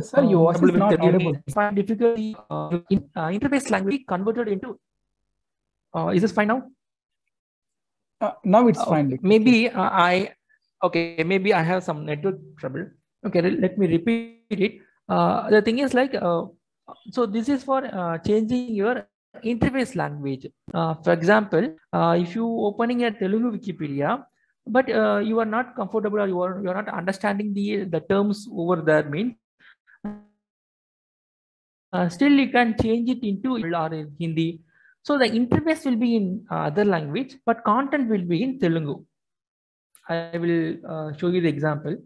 sir, your voice is not audible. Difficulty uh, in uh, interface language converted into. Uh, is this fine now? Uh, now it's fine. Maybe uh, I. Okay, maybe I have some network trouble. Okay, let me repeat it. Uh, the thing is like, uh, so this is for uh, changing your interface language. Uh, for example, uh, if you opening a Telugu Wikipedia, but uh, you are not comfortable or you are, you are not understanding the, the terms over there means, still you can change it into or in Hindi. So the interface will be in other language, but content will be in Telugu. I will show you the example.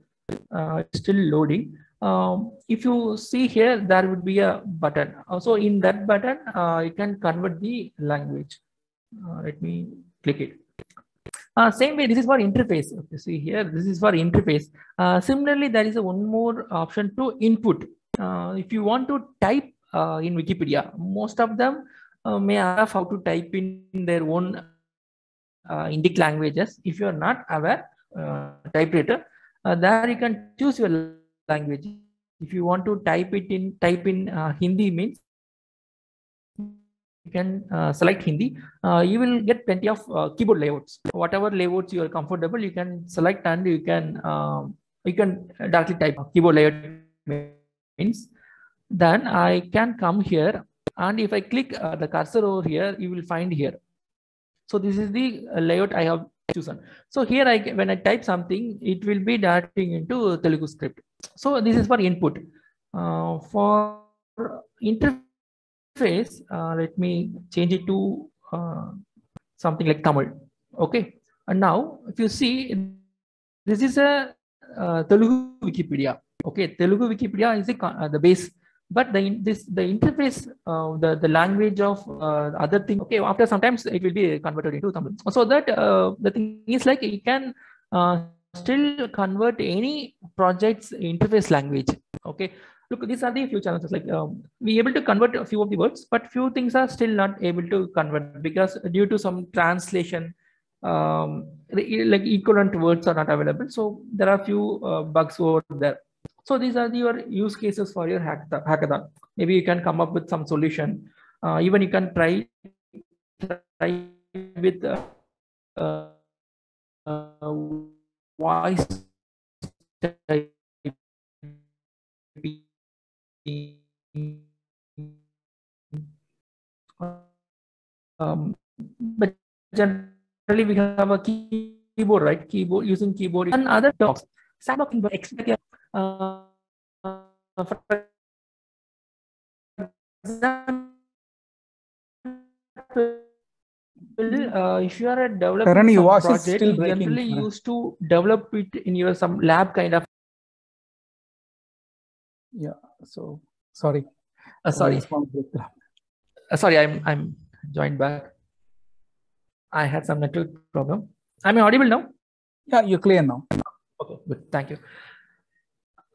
still loading um, if you see here, there would be a button. Also in that button, uh, you can convert the language. Uh, let me click it. Uh, same way, this is for interface. You see here, this is for interface. Uh, similarly, there is a one more option to input. Uh, if you want to type uh, in Wikipedia, most of them may have how to type in their own Indic languages. If you are not aware, typewriter, there you can choose your language. if you want to type it in type in uh, hindi means you can uh, select hindi uh, you will get plenty of uh, keyboard layouts whatever layouts you are comfortable you can select and you can um, you can directly type keyboard layout means then i can come here and if i click uh, the cursor over here you will find here. So this is the uh, layout i have chosen. So here i when i type something it will be directing into telugu script. So this is for input. Uh, for interface uh, let me change it to uh, something like tamil. Okay. And now if you see this is a uh, telugu wikipedia. Okay. Telugu wikipedia is the, the base but the this the interface uh, the the language of uh, other thing okay after sometimes it will be converted into tamil. So that uh, the thing is like you can uh, still convert any project's interface language. Okay. Look these are the few challenges. Like um, we able to convert a few of the words but few things are still not able to convert because due to some translation um, like equivalent words are not available. So there are a few uh, bugs over there so these are your use cases for your hackathon. Maybe you can come up with some solution. Uh, even you can try, try with uh, uh, voice. Um, but generally we have a keyboard, right? Keyboard using keyboard and other docs. Sandbox can expect uh, for example, uh, if you are a developer Karan, your is project, still you generally used to develop it in your some lab kind of. Yeah. So sorry. Uh, sorry, uh, sorry, I'm I'm joined back. I had some network problem. Am I audible now? Yeah, you're clear now. Okay, good. Thank you.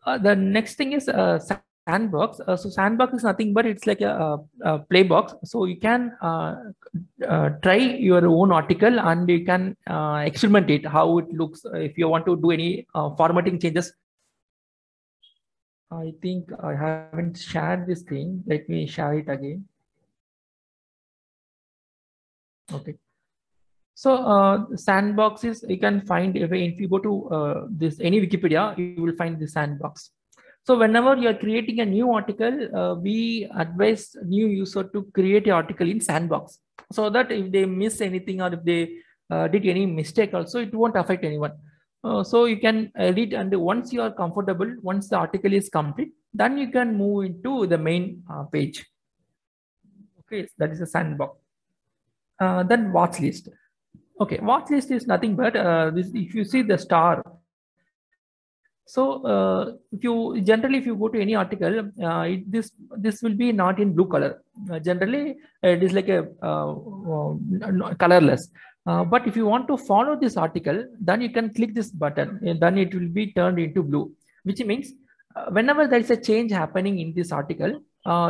Uh, the next thing is uh, sandbox. Uh, so sandbox is nothing but it's like a, a, play box. So you can uh, uh, try your own article and you can uh, experiment it how it looks. If you want to do any formatting changes. I think I haven't shared this thing. Let me share it again. Okay. So uh, sandbox is you can find if, if you go to uh, this any Wikipedia, you will find the sandbox. So whenever you are creating a new article, uh, we advise new user to create an article in sandbox so that if they miss anything or if they uh, did any mistake also, it won't affect anyone. Uh, so you can edit and once you are comfortable, once the article is complete, then you can move into the main uh, page. Okay, that is a sandbox. Then watch list. Okay, watch list is nothing but uh, this. If you see the star, so uh, if you generally if you go to any article, uh, it, this this will be not in blue color. Uh, generally, it is like a uh, uh, colorless. But if you want to follow this article, then you can click this button, and then it will be turned into blue, which means whenever there is a change happening in this article,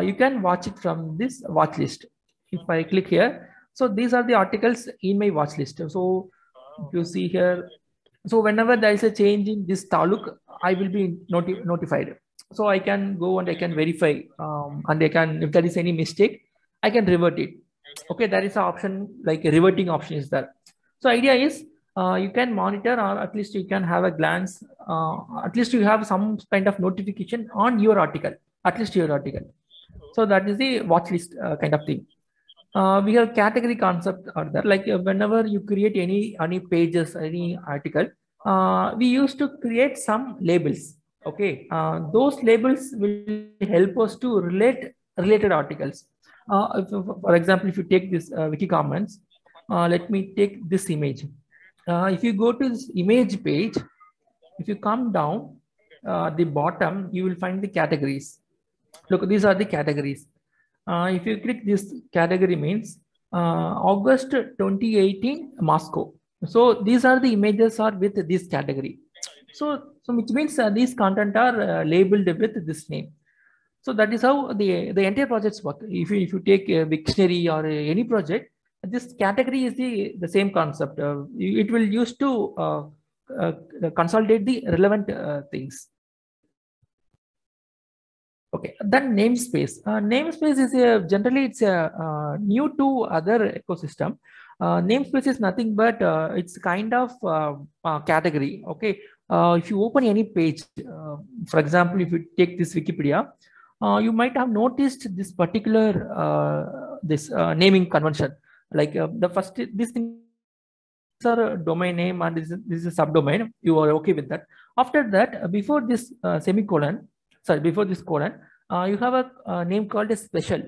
you can watch it from this watch list. If I click here, so these are the articles in my watch list. So you see here, so whenever there is a change in this taluk, I will be noti- notified. So I can go and I can verify, um, and I can if there is any mistake, I can revert it. Okay, there is an option like a reverting option is there. So idea is uh, you can monitor or at least you can have a glance. Uh, at least you have some kind of notification on your article, at least your article. So that is the watch list uh, kind of thing uh, we have category concept are like uh, whenever you create any any pages any article uh, we used to create some labels okay? Uh, those labels will help us to relate related articles. Uh, if, for example if you take this uh, wiki commons let me take this image. If you go to this image page if you come down the bottom you will find the categories. Look these are the categories if you click this category means uh, August 2018 Moscow. So these are the images are with this category. So, so which means uh, these content are uh, labeled with this name. So that is how the the entire projects work. If you if you take a dictionary or a, any project, this category is the the same concept. Uh, it will use to uh, uh, consolidate the relevant uh, things. Okay, then namespace. Uh, namespace is a generally it's a uh, new to other ecosystem. Uh, namespace is nothing but uh, it's kind of uh, uh, category. Okay, if you open any page, for example, if you take this Wikipedia, you might have noticed this particular this naming convention. Like the first this thing are a domain name and this is, this is a subdomain. You are okay with that. After that, before this semicolon, sorry, before this colon, uh, you have a uh, name called a special.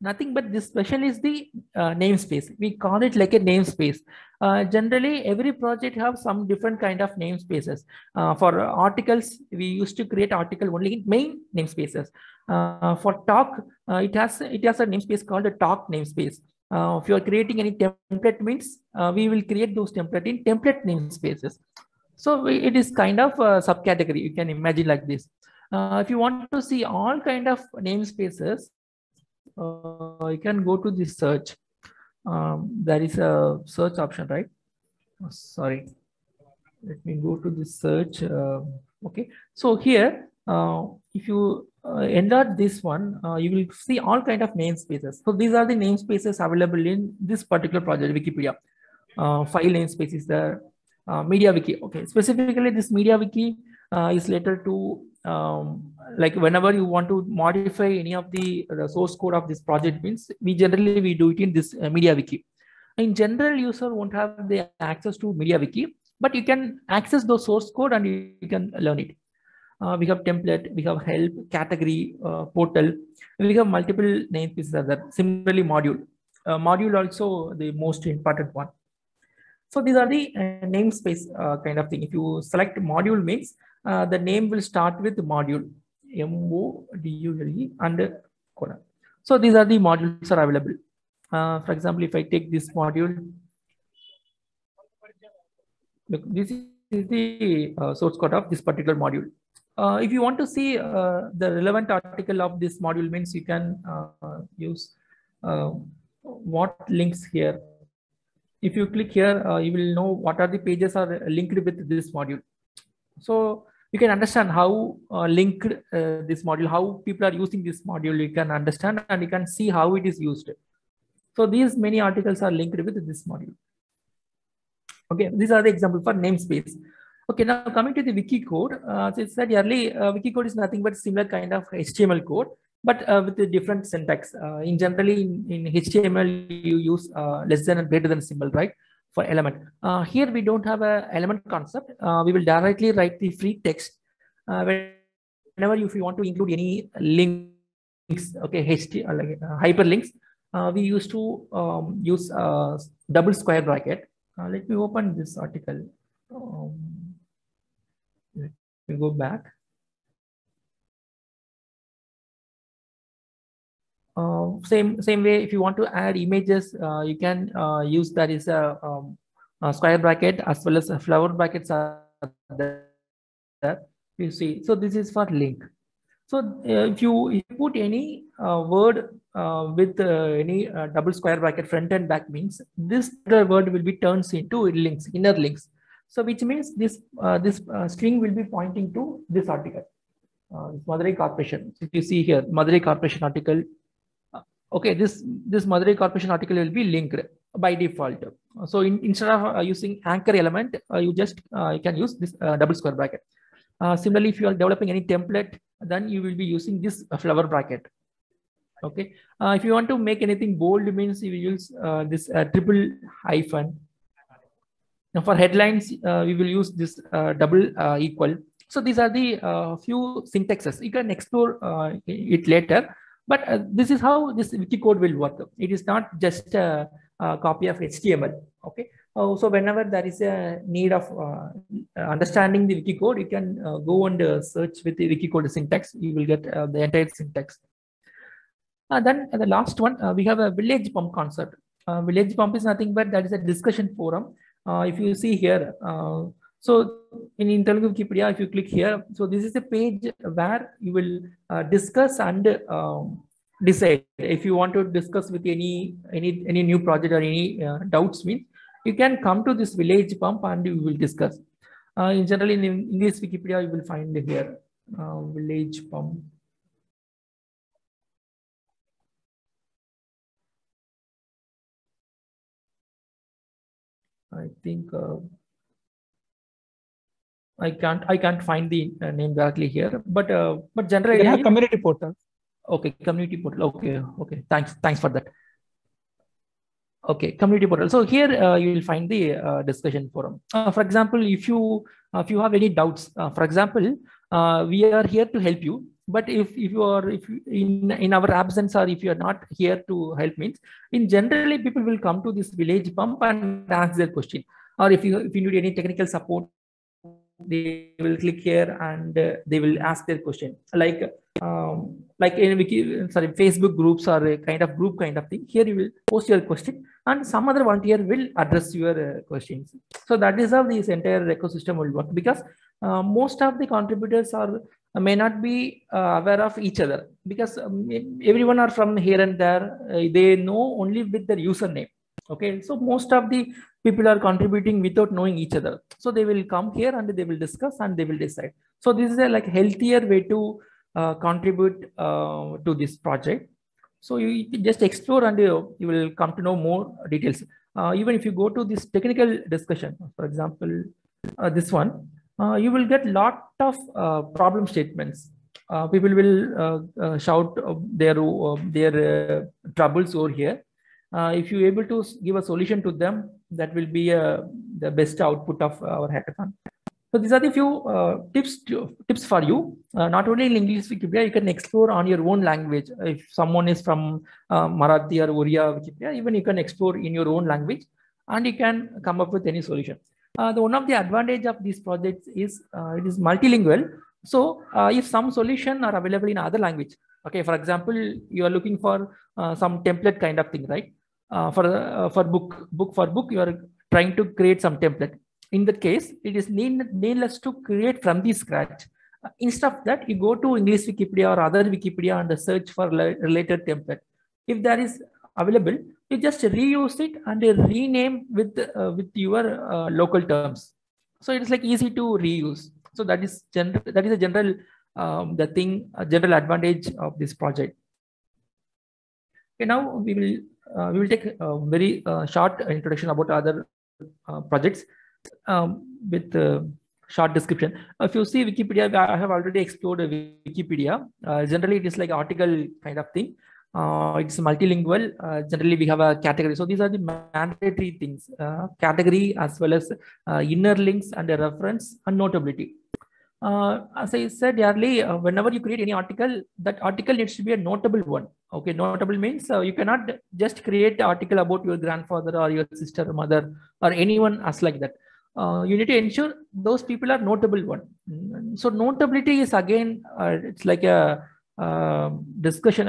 Nothing but this special is the uh, namespace. We call it like a namespace. Uh, generally, every project have some different kind of namespaces. Uh, for articles, we used to create article only in main namespaces. Uh, for talk, uh, it has it has a namespace called a talk namespace. If you are creating any template means, we will create those template in template namespaces. So it is kind of a subcategory. You can imagine like this. Uh, if you want to see all kind of namespaces, uh, you can go to the search. Um, there is a search option, right? Oh, sorry. Let me go to the search. Uh, okay. So here, uh, if you uh, enlarge this one, uh, you will see all kind of namespaces. So these are the namespaces available in this particular project, Wikipedia. File namespace is there. Uh, media wiki. Okay. Specifically, this media wiki uh, is later to um, like whenever you want to modify any of the, the source code of this project means we generally we do it in this uh, media wiki in general user won't have the access to media wiki but you can access the source code and you, you can learn it. Uh, we have template we have help category uh, portal. We have multiple namespaces are there similarly module. Uh, module also the most important one. So these are the uh, namespace uh, kind of thing. If you select module means uh, the name will start with module m-o-d-u-l-e and colon so these are the modules are available. Uh, for example if i take this module look this is the uh, source code of this particular module. Uh, if you want to see uh, the relevant article of this module means you can uh, use uh, what links here. If you click here you will know what are the pages are linked with this module. So you can understand how uh, linked uh, this module how people are using this module. You can understand and you can see how it is used. So these many articles are linked with this module. Okay these are the example for namespace. Okay now coming to the wiki code uh, so it said early uh, wiki code is nothing but similar kind of html code but uh, with a different syntax. Uh, in generally in, in html you use uh, less than and greater than symbol right for element. Uh, here we don't have a element concept. Uh, we will directly write the free text. Uh, whenever you, if you want to include any links, okay, HT, uh, like uh, hyperlinks, uh, we used to um, use uh, double square bracket. Let me open this article. Um, let me go back. Same same way if you want to add images uh, you can uh, use that is a, um, a square bracket as well as a flower brackets are there. You see so this is for link. So uh, if you if you put any uh, word uh, with any double square bracket front and back means this word will be turned into links inner links. So which means this this string will be pointing to this article. Uh, Madurai Corporation. If you see here, Madurai Corporation article, okay this this Madurai Corporation article will be linked by default. So in, instead of uh, using anchor element, uh, you just uh, you can use this uh, double square bracket. Uh, similarly, if you are developing any template, then you will be using this uh, flower bracket. Okay. if you want to make anything bold, means you will use this triple hyphen. Now for headlines, we will use this double equal. So these are the few syntaxes. You can explore it later but uh, this is how this wiki code will work. It is not just a, a copy of html okay? Uh, so whenever there is a need of uh, understanding the wiki code you can uh, go and uh, search with the wiki code syntax. You will get uh, the entire syntax. Then the last one we have a village pump concept. Village pump is nothing but that is a discussion forum. If you see here so in, in Wikipedia, if you click here, so this is a page where you will uh, discuss and um, decide if you want to discuss with any any any new project or any uh, doubts means you can come to this village pump and we will discuss. Uh, in general, in English Wikipedia, you will find here uh, village pump. I think uh, I can't I can't find the uh, name directly here, but uh, but generally They have community portal. okay community portal. Okay okay. Thanks thanks for that. Okay community portal. So here uh, you will find the uh, discussion forum. Uh, for example if you uh, if you have any doubts uh, for example uh, we are here to help you but if if you are if you, in in our absence or if you are not here to help means in generally people will come to this village pump and ask their question. Or if you if you need any technical support they will click here and uh, they will ask their question. Like um, like in wiki sorry facebook groups are a kind of group kind of thing. Here you will post your question and some other volunteer will address your uh, questions. So that is how this entire ecosystem will work because uh, most of the contributors are may not be uh, aware of each other because um, everyone are from here and there. Uh, they know only with their username. Okay so most of the people are contributing without knowing each other. So they will come here and they will discuss and they will decide. So this is a like healthier way to uh, contribute uh, to this project. So you, just explore and you, you will come to know more details. Uh, even if you go to this technical discussion for example uh, this one uh, you will get lot of uh, problem statements. Uh, people will uh, uh, shout uh, their uh, their uh, troubles over here. Uh, if you're able to give a solution to them that will be uh, the best output of our hackathon. So these are the few uh, tips to, tips for you. Uh, not only in english wikipedia you can explore on your own language. If someone is from uh, marathi or oriya wikipedia even you can explore in your own language and you can come up with any solution. Uh, the one of the advantage of these projects is uh, it is multilingual. So if some solution are available in other language okay for example you are looking for some template kind of thing right uh, for uh, for book book for book you are trying to create some template. In that case it is need, needless to create from the scratch. Uh, instead of that you go to english wikipedia or other wikipedia and search for related template. If there is available you just reuse it and rename with uh, with your uh, local terms. So it's like easy to reuse. So that is general that is a general um, the thing a general advantage of this project. Okay now we will we will take a very uh, short introduction about other uh, projects um, with uh, short description. If you see wikipedia i have already explored uh, wikipedia. Uh, generally it is like article kind of thing. Uh, it's multilingual. Uh, generally we have a category. So these are the mandatory things uh, category as well as uh, inner links and reference and notability uh, as I said earlier, uh, whenever you create any article, that article needs to be a notable one. Okay, notable means uh, you cannot just create an article about your grandfather or your sister, or mother, or anyone as like that. Uh, you need to ensure those people are notable one. Mm, So notability is again, uh, it's like a uh, discussion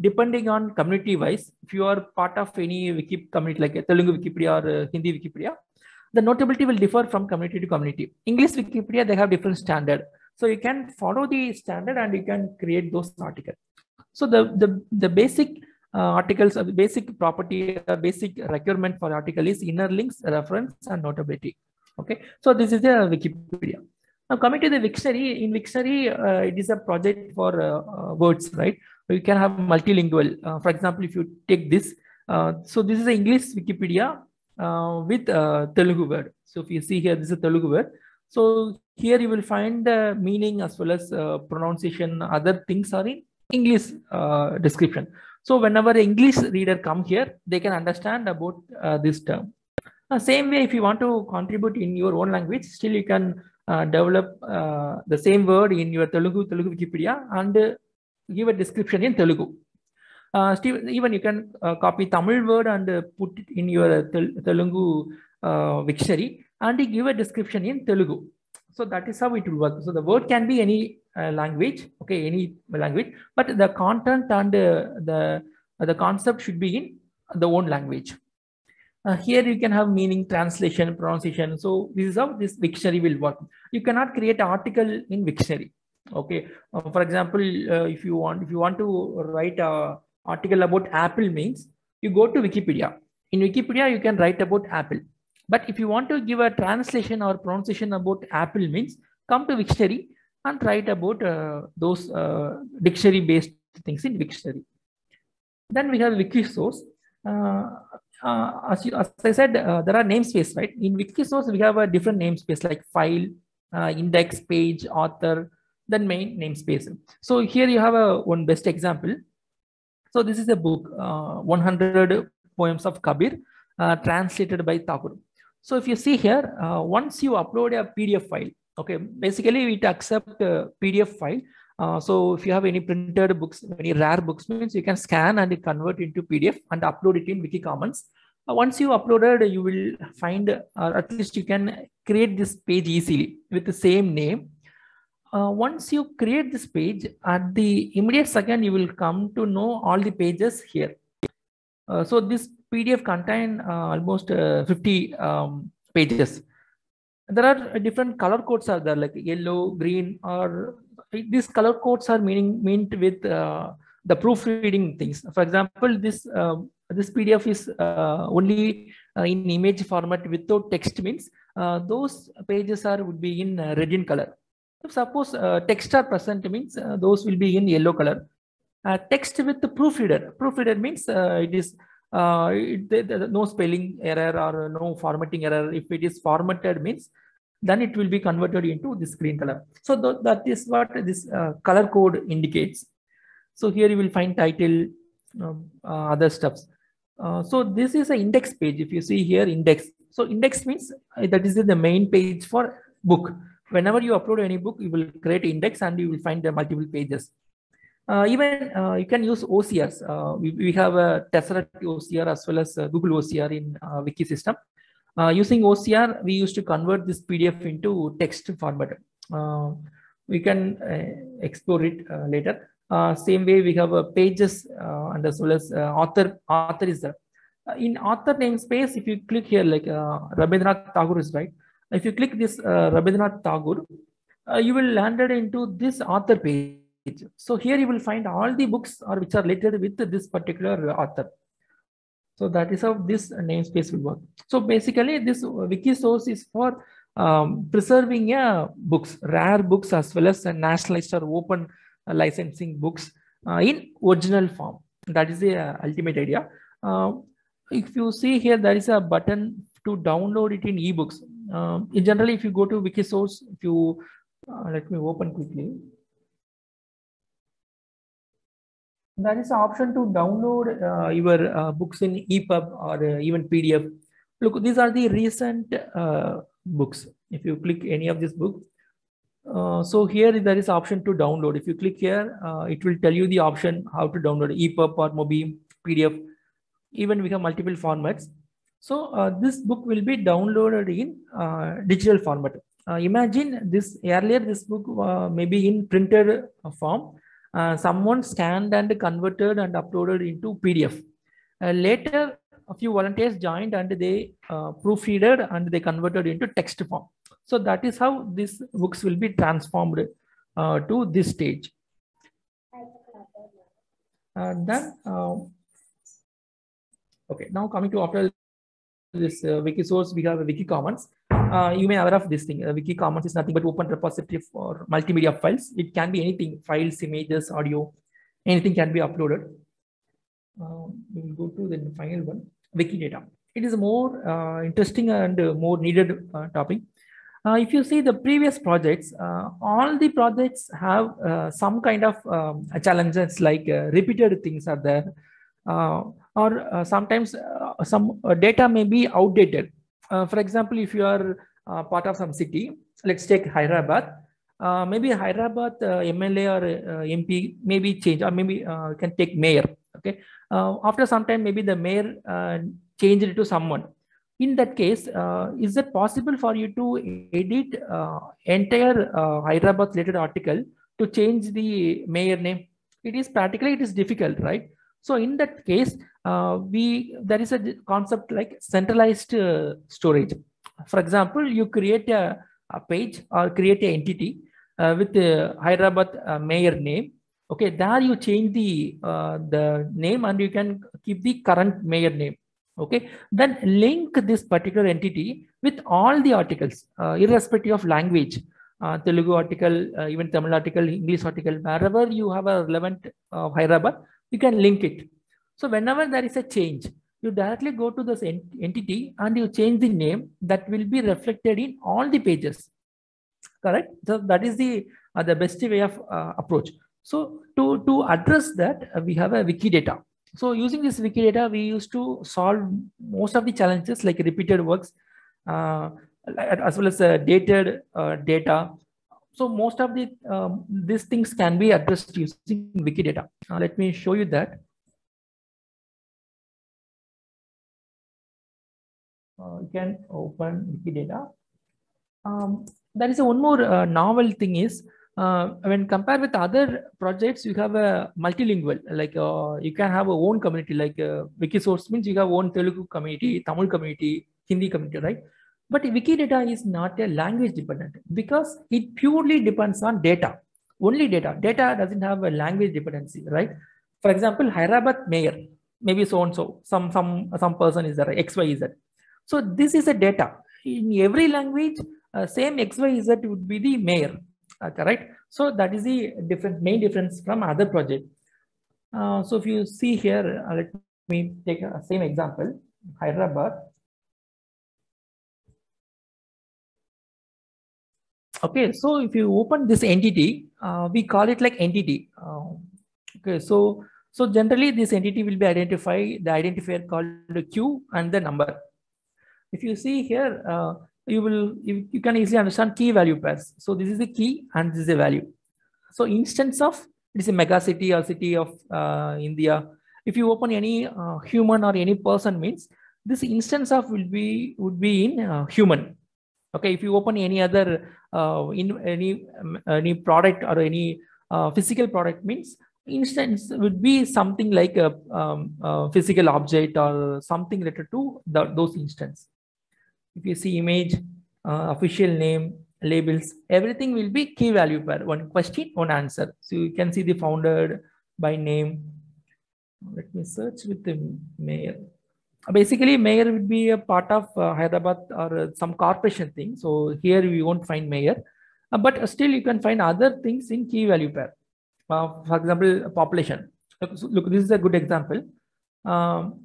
depending on community wise. If you are part of any wiki community like Telugu Wikipedia or Hindi Wikipedia, the notability will differ from community to community. English Wikipedia, they have different standard. So you can follow the standard and you can create those articles. So the, the, the basic uh, articles, uh, the basic property, uh, basic requirement for article is inner links, reference and notability. Okay. So this is the Wikipedia. Now coming to the Wiktionary, in Wiktionary, uh, it is a project for uh, uh, words, right? You can have multilingual. For example, if you take this, so this is the English Wikipedia uh, with uh, Telugu word. So if you see here, this is Telugu word. So here you will find the meaning as well as uh, pronunciation. Other things are in English uh, description. So whenever English reader come here, they can understand about uh, this term. Uh, same way, if you want to contribute in your own language, still you can develop the same word in your Telugu Telugu Wikipedia and give a description in Telugu. Uh, still, even you can uh, copy Tamil word and uh, put it in your tel- Telugu uh, dictionary and give a description in Telugu. So that is how it will work. So the word can be any uh, language, okay, any language, but the content and the the concept should be in the own language. Uh, here you can have meaning, translation, pronunciation. So this is how this dictionary will work. You cannot create an article in dictionary. Okay. Uh, for example, uh, if you want, if you want to write a article about Apple means you go to Wikipedia. In Wikipedia, you can write about Apple. But if you want to give a translation or pronunciation about Apple means come to dictionary and write about uh, those uh, dictionary based things in dictionary. Then we have Wikisource. Uh, uh, as, you, as I said, uh, there are namespace, right? In Wikisource, we have a different namespace like file, uh, index, page, author, then main namespace. So here you have a one best example. So this is a book, uh, 100 poems of Kabir, uh, translated by Thakur. So if you see here, uh, once you upload a PDF file, okay, basically it accept PDF file. Uh, so if you have any printed books, any rare books, means you can scan and convert into PDF and upload it in Wiki Commons. Once you uploaded, you will find, uh, at least you can create this page easily with the same name. Uh, once you create this page, at the immediate second, you will come to know all the pages here. Uh, so this PDF contain uh, almost uh, 50 um, pages. There are different color codes are there like yellow, green, or these color codes are meaning meant with uh, the proofreading things. For example, this um, this PDF is uh, only in image format without text means those pages are would be in red in color. Suppose text are present means those will be in yellow color. text with the proofreader. Proofreader means it is uh, it, no spelling error or no formatting error. If it is formatted means, then it will be converted into this green color. So th that is what this uh, color code indicates. So here you will find title, um, uh, other stuffs. Uh, so this is an index page. If you see here index. So index means uh, that is the main page for book. Whenever you upload any book, you will create index and you will find the multiple pages. Uh, even uh, you can use OCRs. Uh, we, we have a Tesseract OCR as well as uh, Google OCR in uh, Wiki system. Uh, using OCR, we used to convert this PDF into text format. we can explore it later. same way, we have pages and as well as author. Author is there. in author namespace, if you click here, like Rabindranath Tagore is right. If you click this Rabindranath Tagore, you will landed into this author page so here you will find all the books or which are related with this particular author. So that is how this namespace will work. So basically this wiki source is for um, preserving uh, books, rare books as well as nationalized or open uh, licensing books uh, in original form. That is the uh, ultimate idea. Uh, if you see here, there is a button to download it in ebooks. Um, in generally, if you go to Wikisource, if you uh, let me open quickly. there is an option to download uh, your uh, books in EPUB or uh, even PDF. Look, these are the recent uh, books. If you click any of these books, uh, so here there is option to download. If you click here, it will tell you the option how to download EPUB or MOBI, PDF. Even we have multiple formats. So this book will be downloaded in digital format. imagine this earlier this book may be in printed form uh, someone scanned and converted and uploaded into PDF. Uh, later, a few volunteers joined and they uh, proofreaded and they converted into text form. So that is how these books will be transformed uh, to this stage. Then, uh, okay, now coming to after this uh, wiki source, we have a wiki commons uh, you may aware of this thing. Uh, Wiki Commons is nothing but open repository for multimedia files. It can be anything, files, images, audio, anything can be uploaded. Uh, we will go to the final one, Wikidata. It is a more uh, interesting and more needed uh, topic. Uh, if you see the previous projects, all the projects have some kind of um, challenges like repeated things are there. Or sometimes some data may be outdated uh, for example, if you are uh, part of some city, let's take Hyderabad. Uh, maybe Hyderabad MLA or MP maybe change, or maybe can take mayor. Okay. after some time, maybe the mayor changed it to someone in that case, uh, is it possible for you to edit uh, entire uh, Hyderabad related article to change the mayor name? It is practically, it is difficult, right? So in that case, uh, we there is a concept like centralized uh, storage. For example, you create a, a page or create an entity uh, with the Hyderabad uh, mayor name. Okay, there you change the uh, the name and you can keep the current mayor name. Okay, then link this particular entity with all the articles, uh, irrespective of language. Telugu article, even Tamil article, English article, wherever you have a relevant Hyderabad, you can link it. So whenever there is a change, you directly go to this ent entity and you change the name that will be reflected in all the pages. Correct? So that is the uh, the best way of uh, approach. So to, to address that, uh, we have a Wikidata. So using this Wikidata, we used to solve most of the challenges like repeated works, uh, as well as uh, dated uh, data. So most of the um, these things can be addressed using Wikidata. Uh, let me show you that. Uh, you can open Wikidata. Um, there is one more uh, novel thing is uh, when compared with other projects, you have a multilingual, like uh, you can have a own community, like uh, Wikisource means you have own Telugu community, Tamil community, Hindi community, right? But Wikidata is not a language dependent because it purely depends on data, only data. Data doesn't have a language dependency, right? For example, Hyderabad mayor, maybe so and so, some some some person is there, X Y Z. So this is a data. In every language, uh, same X Y Z would be the mayor uh, correct so that is the different main difference from other project uh, so if you see here uh, let me take a same example hyderabad okay so if you open this entity uh, we call it like entity. Uh, okay so so generally this entity will be identified the identifier called the q and the number. If you see here uh, you will you, you can easily understand key value pairs. So this is the key and this is the value. So instance of it is a mega city or city of uh, india. If you open any uh, human or any person means this instance of will be would be in uh, human okay if you open any other uh, in any um, any product or any uh, physical product means instance would be something like a, um, a physical object or something related to the, those instance. If you see image uh, official name labels everything will be key value pair one question one answer. So you can see the founder by name. Let me search with the mayor basically mayor would be a part of uh, hyderabad or uh, some corporation thing. So here we won't find mayor. Uh, but still you can find other things in key value pair. Uh, for example population. Look, so look, this is a good example. Um,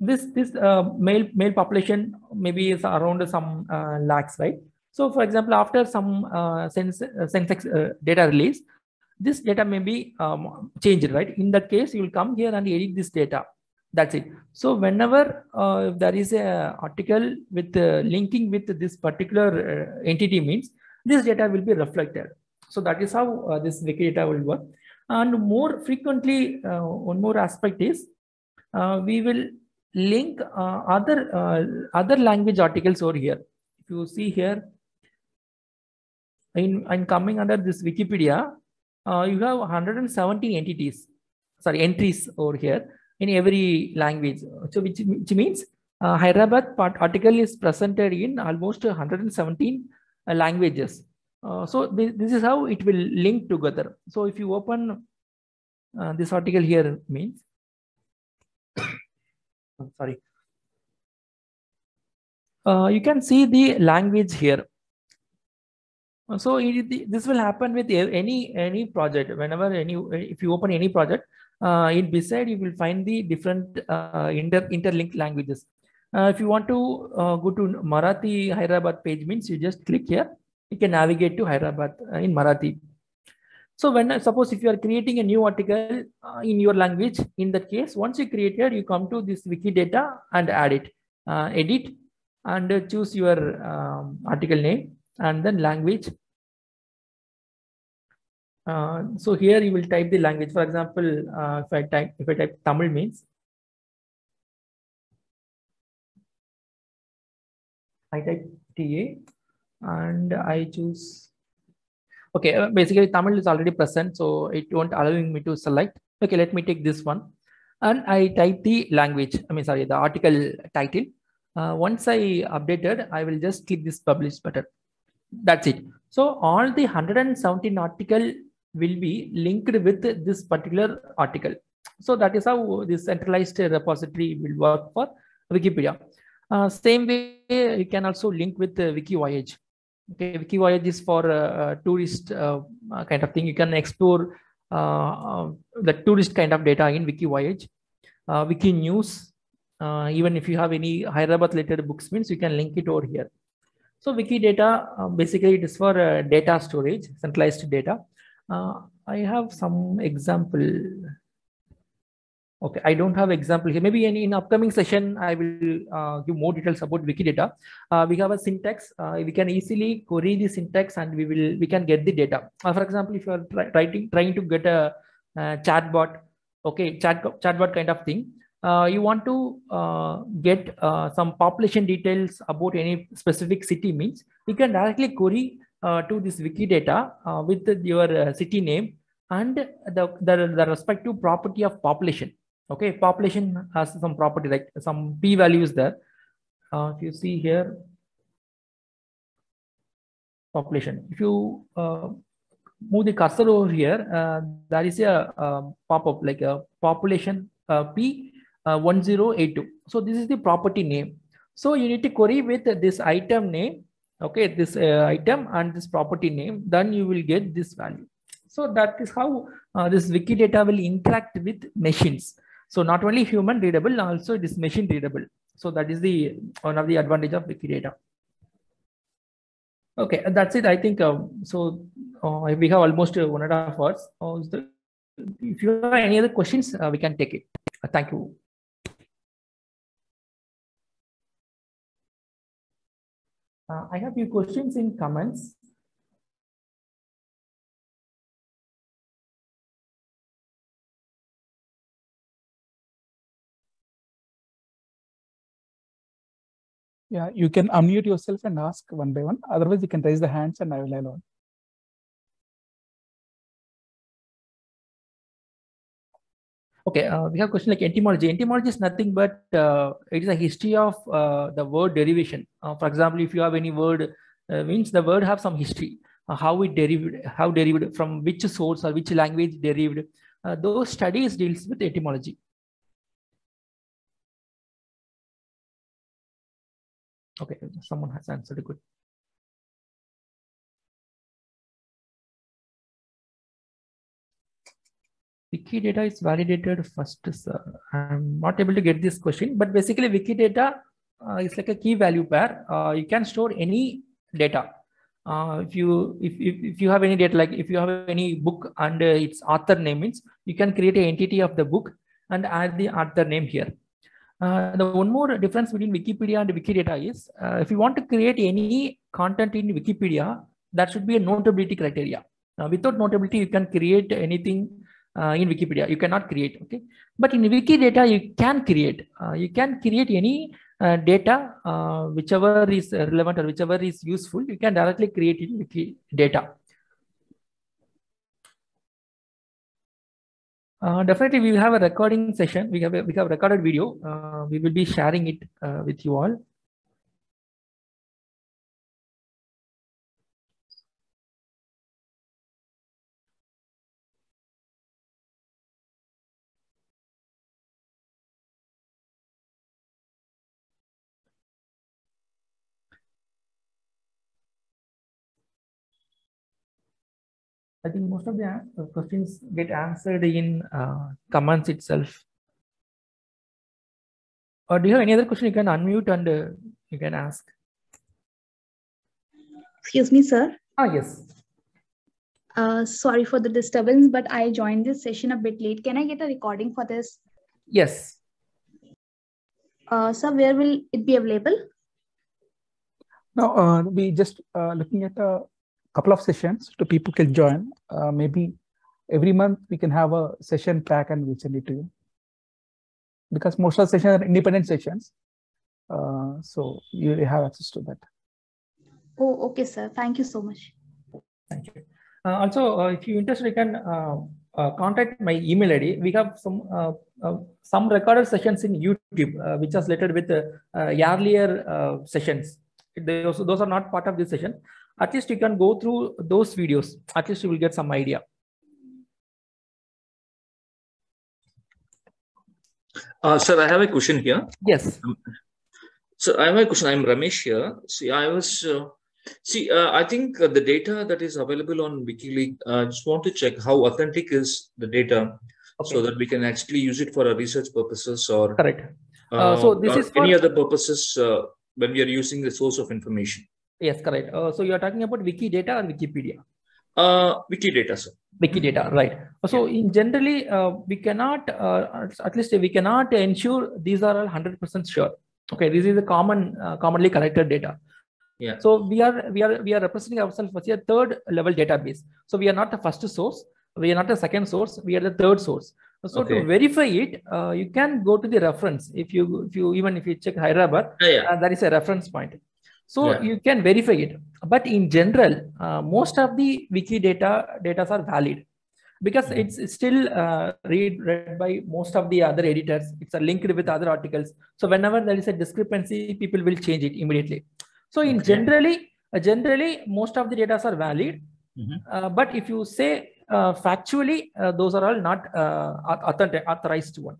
this this male male population maybe is around some lakhs right? So for example after some census uh, data release this data may be um, changed right? In that case you will come here and edit this data that's it. So whenever uh, there is a article with uh, linking with this particular uh, entity means this data will be reflected. So that is how uh, this wikidata will work. And more frequently uh, one more aspect is uh, we will link other other language articles over here. If you see here in, in coming under this wikipedia you have 117 entities sorry entries over here in every language so which, which means uh, hyderabad part article is presented in almost 117 uh, languages uh, so this, this is how it will link together so if you open uh, this article here means I'm sorry. Uh, you can see the language here. So it, this will happen with any any project. Whenever any if you open any project, uh, in beside you will find the different uh, inter interlinked languages. Uh, if you want to uh, go to Marathi Hyderabad page, means you just click here. You can navigate to Hyderabad uh, in Marathi. So when I suppose if you are creating a new article uh, in your language, in that case, once you created, you come to this Wikidata and add it, edit, and choose your um, article name and then language. Uh, so here you will type the language. For example, uh, if I type if I type Tamil means I type TA and I choose okay uh, basically tamil is already present so it won't allowing me to select. Okay let me take this one. And i type the language i mean sorry the article title. Uh, once i updated i will just click this publish button. That's it. So all the 117 article will be linked with this particular article. So that is how this centralized repository will work for wikipedia. Uh, same way you can also link with uh, wikivoyage. Okay wiki voyage is for uh, uh, tourist uh, uh, kind of thing. You can explore the tourist kind of data in wiki voyage uh, wiki news even if you have any Hyderabad related books means you can link it over here. So Wikidata, basically it is for data storage, centralized data. Uh, I have some example. Okay, I don't have example here. Maybe in, in upcoming session, I will uh, give more details about Wikidata. Uh, we have a syntax. Uh, we can easily query the syntax and we will we can get the data. Uh, for example, if you are try, trying trying to get a, a chatbot, okay, chat chatbot kind of thing. Uh, you want to uh, get uh, some population details about any specific city means you can directly query uh, to this Wikidata uh, with your uh, city name and the, the, the respective property of population. Okay, population has some property like some p values there. Uh, if you see here, population. If you uh, move the cursor over here, uh, there is a uh, pop-up like a population uh, p uh, 1082. So this is the property name. So you need to query with this item name, okay, this uh, item and this property name, then you will get this value. So that is how uh, this Wikidata will interact with machines. So not only human readable, also it is machine readable. So that is the one of the advantage of Wikidata. Okay, that's it. I think um, so. Uh, we have almost uh, one and a half hours. Uh, if you have any other questions, uh, we can take it. Thank you. Uh, I have few questions in comments. Yeah, you can unmute yourself and ask one by one. Otherwise, you can raise the hands and I will allow. Okay, uh, we have question like etymology. Etymology is nothing but uh, it is a history of uh, the word derivation. Uh, for example, if you have any word, uh, means the word have some history, uh, how it derived, how derived from which source or which language derived. Those studies deals with etymology. Okay, someone has answered good. Wikidata is validated first, sir. I'm not able to get this question, but basically Wikidata uh, is like a key value pair. Uh, you can store any data. Uh, if you if, if, if you have any data, like if you have any book and its author name means you can create an entity of the book and add the author name here. Uh, the one more difference between Wikipedia and Wikidata is uh, if you want to create any content in Wikipedia, that should be a notability criteria. Uh, without notability, you can create anything uh, in Wikipedia. You cannot create, okay? But in Wikidata, you can create. Uh, you can create any uh, data, uh, whichever is relevant or whichever is useful, you can directly create in Wikidata. Uh, definitely, we will have a recording session. We have a, we have recorded video. Uh, we will be sharing it with you all. I think most of the uh, questions get answered in uh, comments itself. Or do you have any other question? You can unmute and uh, you can ask. Excuse me, sir. Ah, yes. Uh, sorry for the disturbance, but I joined this session a bit late. Can I get a recording for this? Yes. Uh, sir, where will it be available? No, uh, we just uh, looking at a couple of sessions to people can join. Uh, maybe every month we can have a session pack and we'll send it to you. Because most of the sessions are independent sessions. Uh, so you have access to that. Oh, okay, sir. Thank you so much. Thank you. Uh, also, uh, if you're interested, you can uh, uh, contact my email ID. We have some uh, uh, some recorded sessions in YouTube, uh, which are related with uh, uh, earlier uh, sessions. Those, those are not part of this session. At least you can go through those videos. At least you will get some idea. Uh, sir, I have a question here. Yes. So I have a question. I'm Ramesh here. See, I was uh, see. Uh, I think uh, the data that is available on WikiLeaks. I just want to check how authentic is the data, Okay. so that we can actually use it for our research purposes or Correct. Uh, so this is for- any other purposes uh, when we are using the source of information. Yes, correct. Uh, so you are talking about Wikidata or Wikipedia? Uh, Wikidata, sir. Wikidata, right. So in generally, uh, we cannot, uh, at least we cannot ensure these are all 100% sure. Okay, this is a common, uh, commonly collected data. Yeah. So we are, we are, we are representing ourselves as a third level database. So we are not the first source. We are not the second source. We are the third source. So Okay. to verify it, uh, you can go to the reference. If you, if you, even if you check Hyderabad, Yeah, yeah. uh, that is a reference point. So Yeah. you can verify it. But in general, uh, most of the wiki data datas are valid because Mhm. it's still uh, read read by most of the other editors. It's linked with other articles. So whenever there is a discrepancy, people will change it immediately. So in Okay. generally, uh, generally most of the data are valid. Mhm. Uh, but if you say uh, factually, uh, those are all not uh, authentic, authorized one.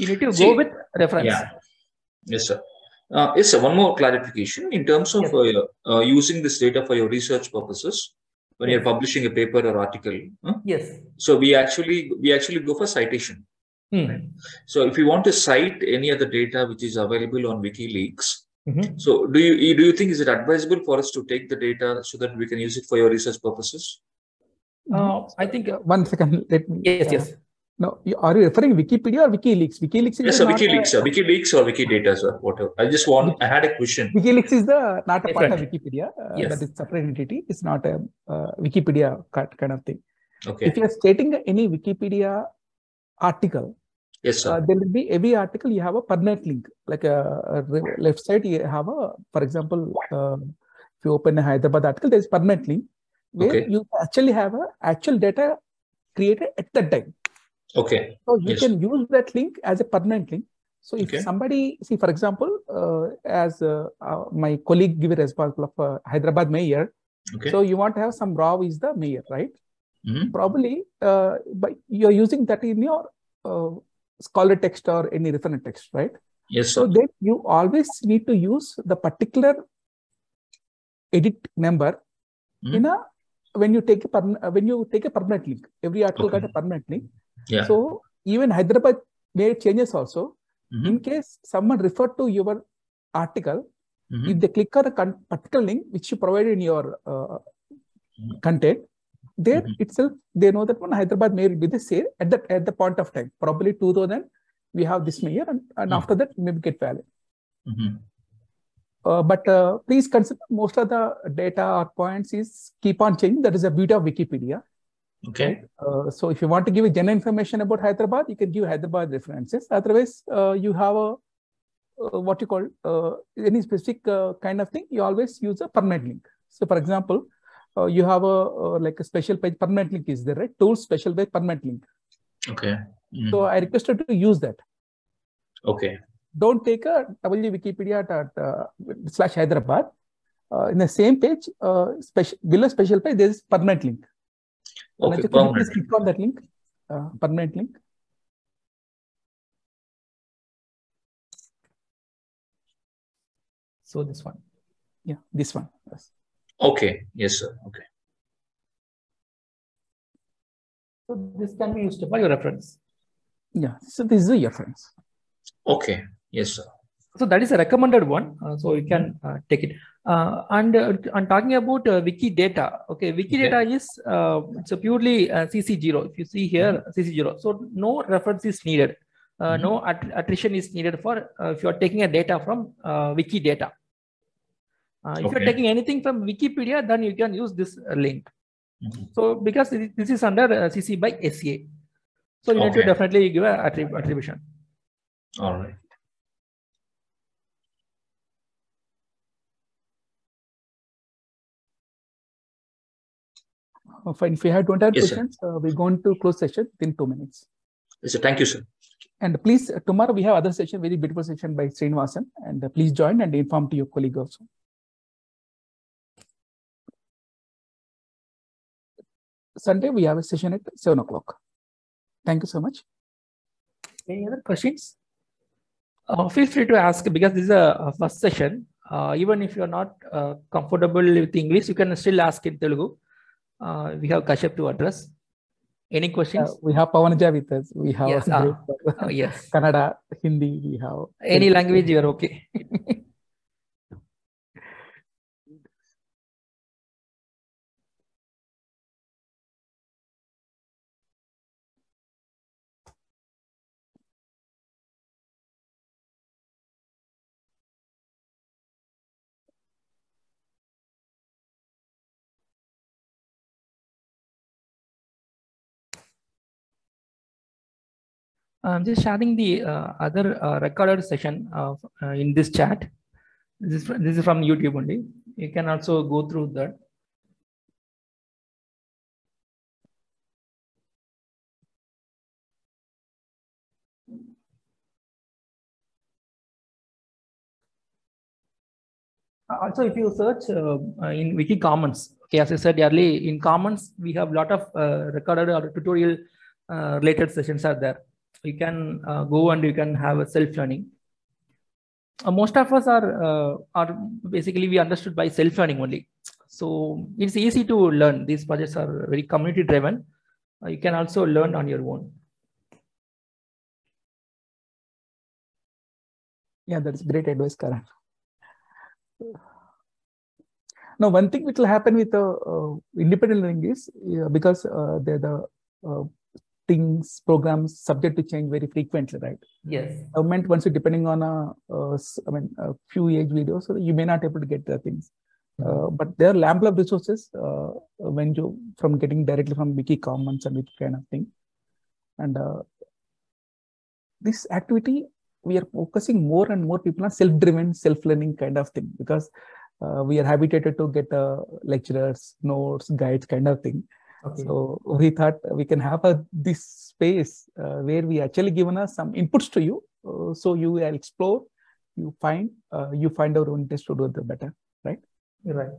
You need to go with reference. Yeah. Yes, sir. Uh, yes, sir. One more clarification in terms of Yes. uh, uh, using this data for your research purposes when you're publishing a paper or article. huh? Yes. So we actually we actually go for citation. Hmm. So if you want to cite any other data which is available on WikiLeaks, Mhm. so do you do you think is it advisable for us to take the data so that we can use it for your research purposes? Uh, I think uh, One second, let me. yes, uh, yes. No, are you referring Wikipedia or WikiLeaks? WikiLeaks is Yes, sir. not a- WikiLeaks, sir. WikiLeaks or Wikidata, sir. Whatever. I just want. I had a question. WikiLeaks is the not a part of Wikipedia. Uh, Yes. That is separate entity. It's not a uh, Wikipedia kind of thing. Okay. If you are stating any Wikipedia article, Yes, sir. uh, there will be every article you have a permanent link. Like a, a left side, you have a, for example, uh, if you open a Hyderabad article, there is permanent link where Okay. you actually have a actual data created at that time. Okay. So you Yes. can use that link as a permanent link. So if Okay. somebody see, for example, uh, as uh, uh, my colleague give a responsible of uh, Hyderabad mayor. Okay. So you want to have some raw is the mayor, right? Mhm. Probably, uh, but you're using that in your uh, scholar text or any reference text, right? Yes, So sir. then you always need to use the particular edit number Mhm. in a when you take a when you take a permanent link. Every article got a permanent link. Yeah. So even Hyderabad made changes also. Mhm. In case someone referred to your article, Mhm. if they click on a con- particular link which you provided in your uh, Mhm. content, there Mhm. itself they know that one Hyderabad mayor will be the same at that at the point of time. Probably 2000 we have this mayor, and, and Mhm. after that maybe get valid. Uh, but uh, please consider most of the data or points is keep on changing. That is the beauty of Wikipedia. Okay. Uh, so if you want to give a general information about Hyderabad, you can give Hyderabad references. Otherwise, uh, you have a uh, what you call uh, any specific uh, kind of thing. You always use a permanent link. So, for example, uh, you have a uh, like a special page permanent link is there, right? Tools special page permanent link. Okay. Mhm. So I requested to use that. Okay. Don't take a Wikipedia dot, uh, slash Hyderabad. Uh, in the same page, uh, special below special page, there is permanent link. Okay. Anachha, could you please click on that link, uh, permanent link. So this one. Yeah, this one. Yes. Okay. Yes, sir. Okay. So this can be used for your reference. Yeah. So this is your reference. Okay. Yes, sir. So that is a recommended one. Uh, so you can uh, take it. Uh, and uh, I'm talking about uh, Wikidata. Okay, Wikidata is uh, it's a purely uh, CC0. If you see here, CC0. So no reference is needed. Uh, No att- attrition is needed for uh, if you are taking a data from uh, Wikidata. Uh, if Okay. you're taking anything from Wikipedia, then you can use this link. Mhm. So because this is under CC by SCA. So you need to definitely give a attrib- attribution. All right. Fine. If you have 20 Yes, sir. questions, uh, we're going to close session within two minutes. Yes, sir. Thank you, sir. And please, uh, tomorrow we have other session, very beautiful session by Srinivasan. And uh, please join and inform to your colleague also. Sunday, we have a session at 7 o'clock. Thank you so much. Any other questions? Uh, feel free to ask because this is a, a first session. Uh, even if you're not uh, comfortable with English, you can still ask in Telugu. Uh, we have Kashyap to address. Any questions? Uh, we have Pavanaja with us. We have Yes, ah. yes. Kannada, Hindi. We have Any language you are okay. I'm just sharing the uh, other uh, recorded session of, uh, in this chat. This is, fr- this is from YouTube only. You can also go through that. Uh, Also, if you search uh, uh, in Wiki Commons, okay, as I said earlier, in Commons, we have a lot of recorded or tutorial related sessions are there you can uh, go and you can have a self learning uh, most of us are uh, are basically we understood by self learning only. So it's easy to learn. These projects are very community driven. Uh, you can also learn on your own. Yeah, that's great advice, Karan. Now, one thing which will happen with the uh, independent learning is because uh, the the things programs subject to change very frequently, right? yes Government once you depending on a, uh, I mean, a few age videos, so you may not able to get the things. Uh, but there are ample of resources uh, when you from getting directly from Wiki Commons and which kind of thing. And uh, this activity we are focusing more and more people on self-driven, self-learning kind of thing because uh, we are habituated to get uh, lecturers, notes, guides kind of thing. Okay So we thought we can have a this space uh, where we actually given us some inputs to you, uh, so you will explore, you find, uh, you find our own test to do the better. you're right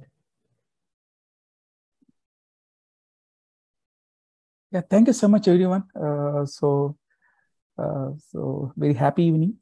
Yeah, thank you so much, everyone. Uh, so, uh, so very happy evening.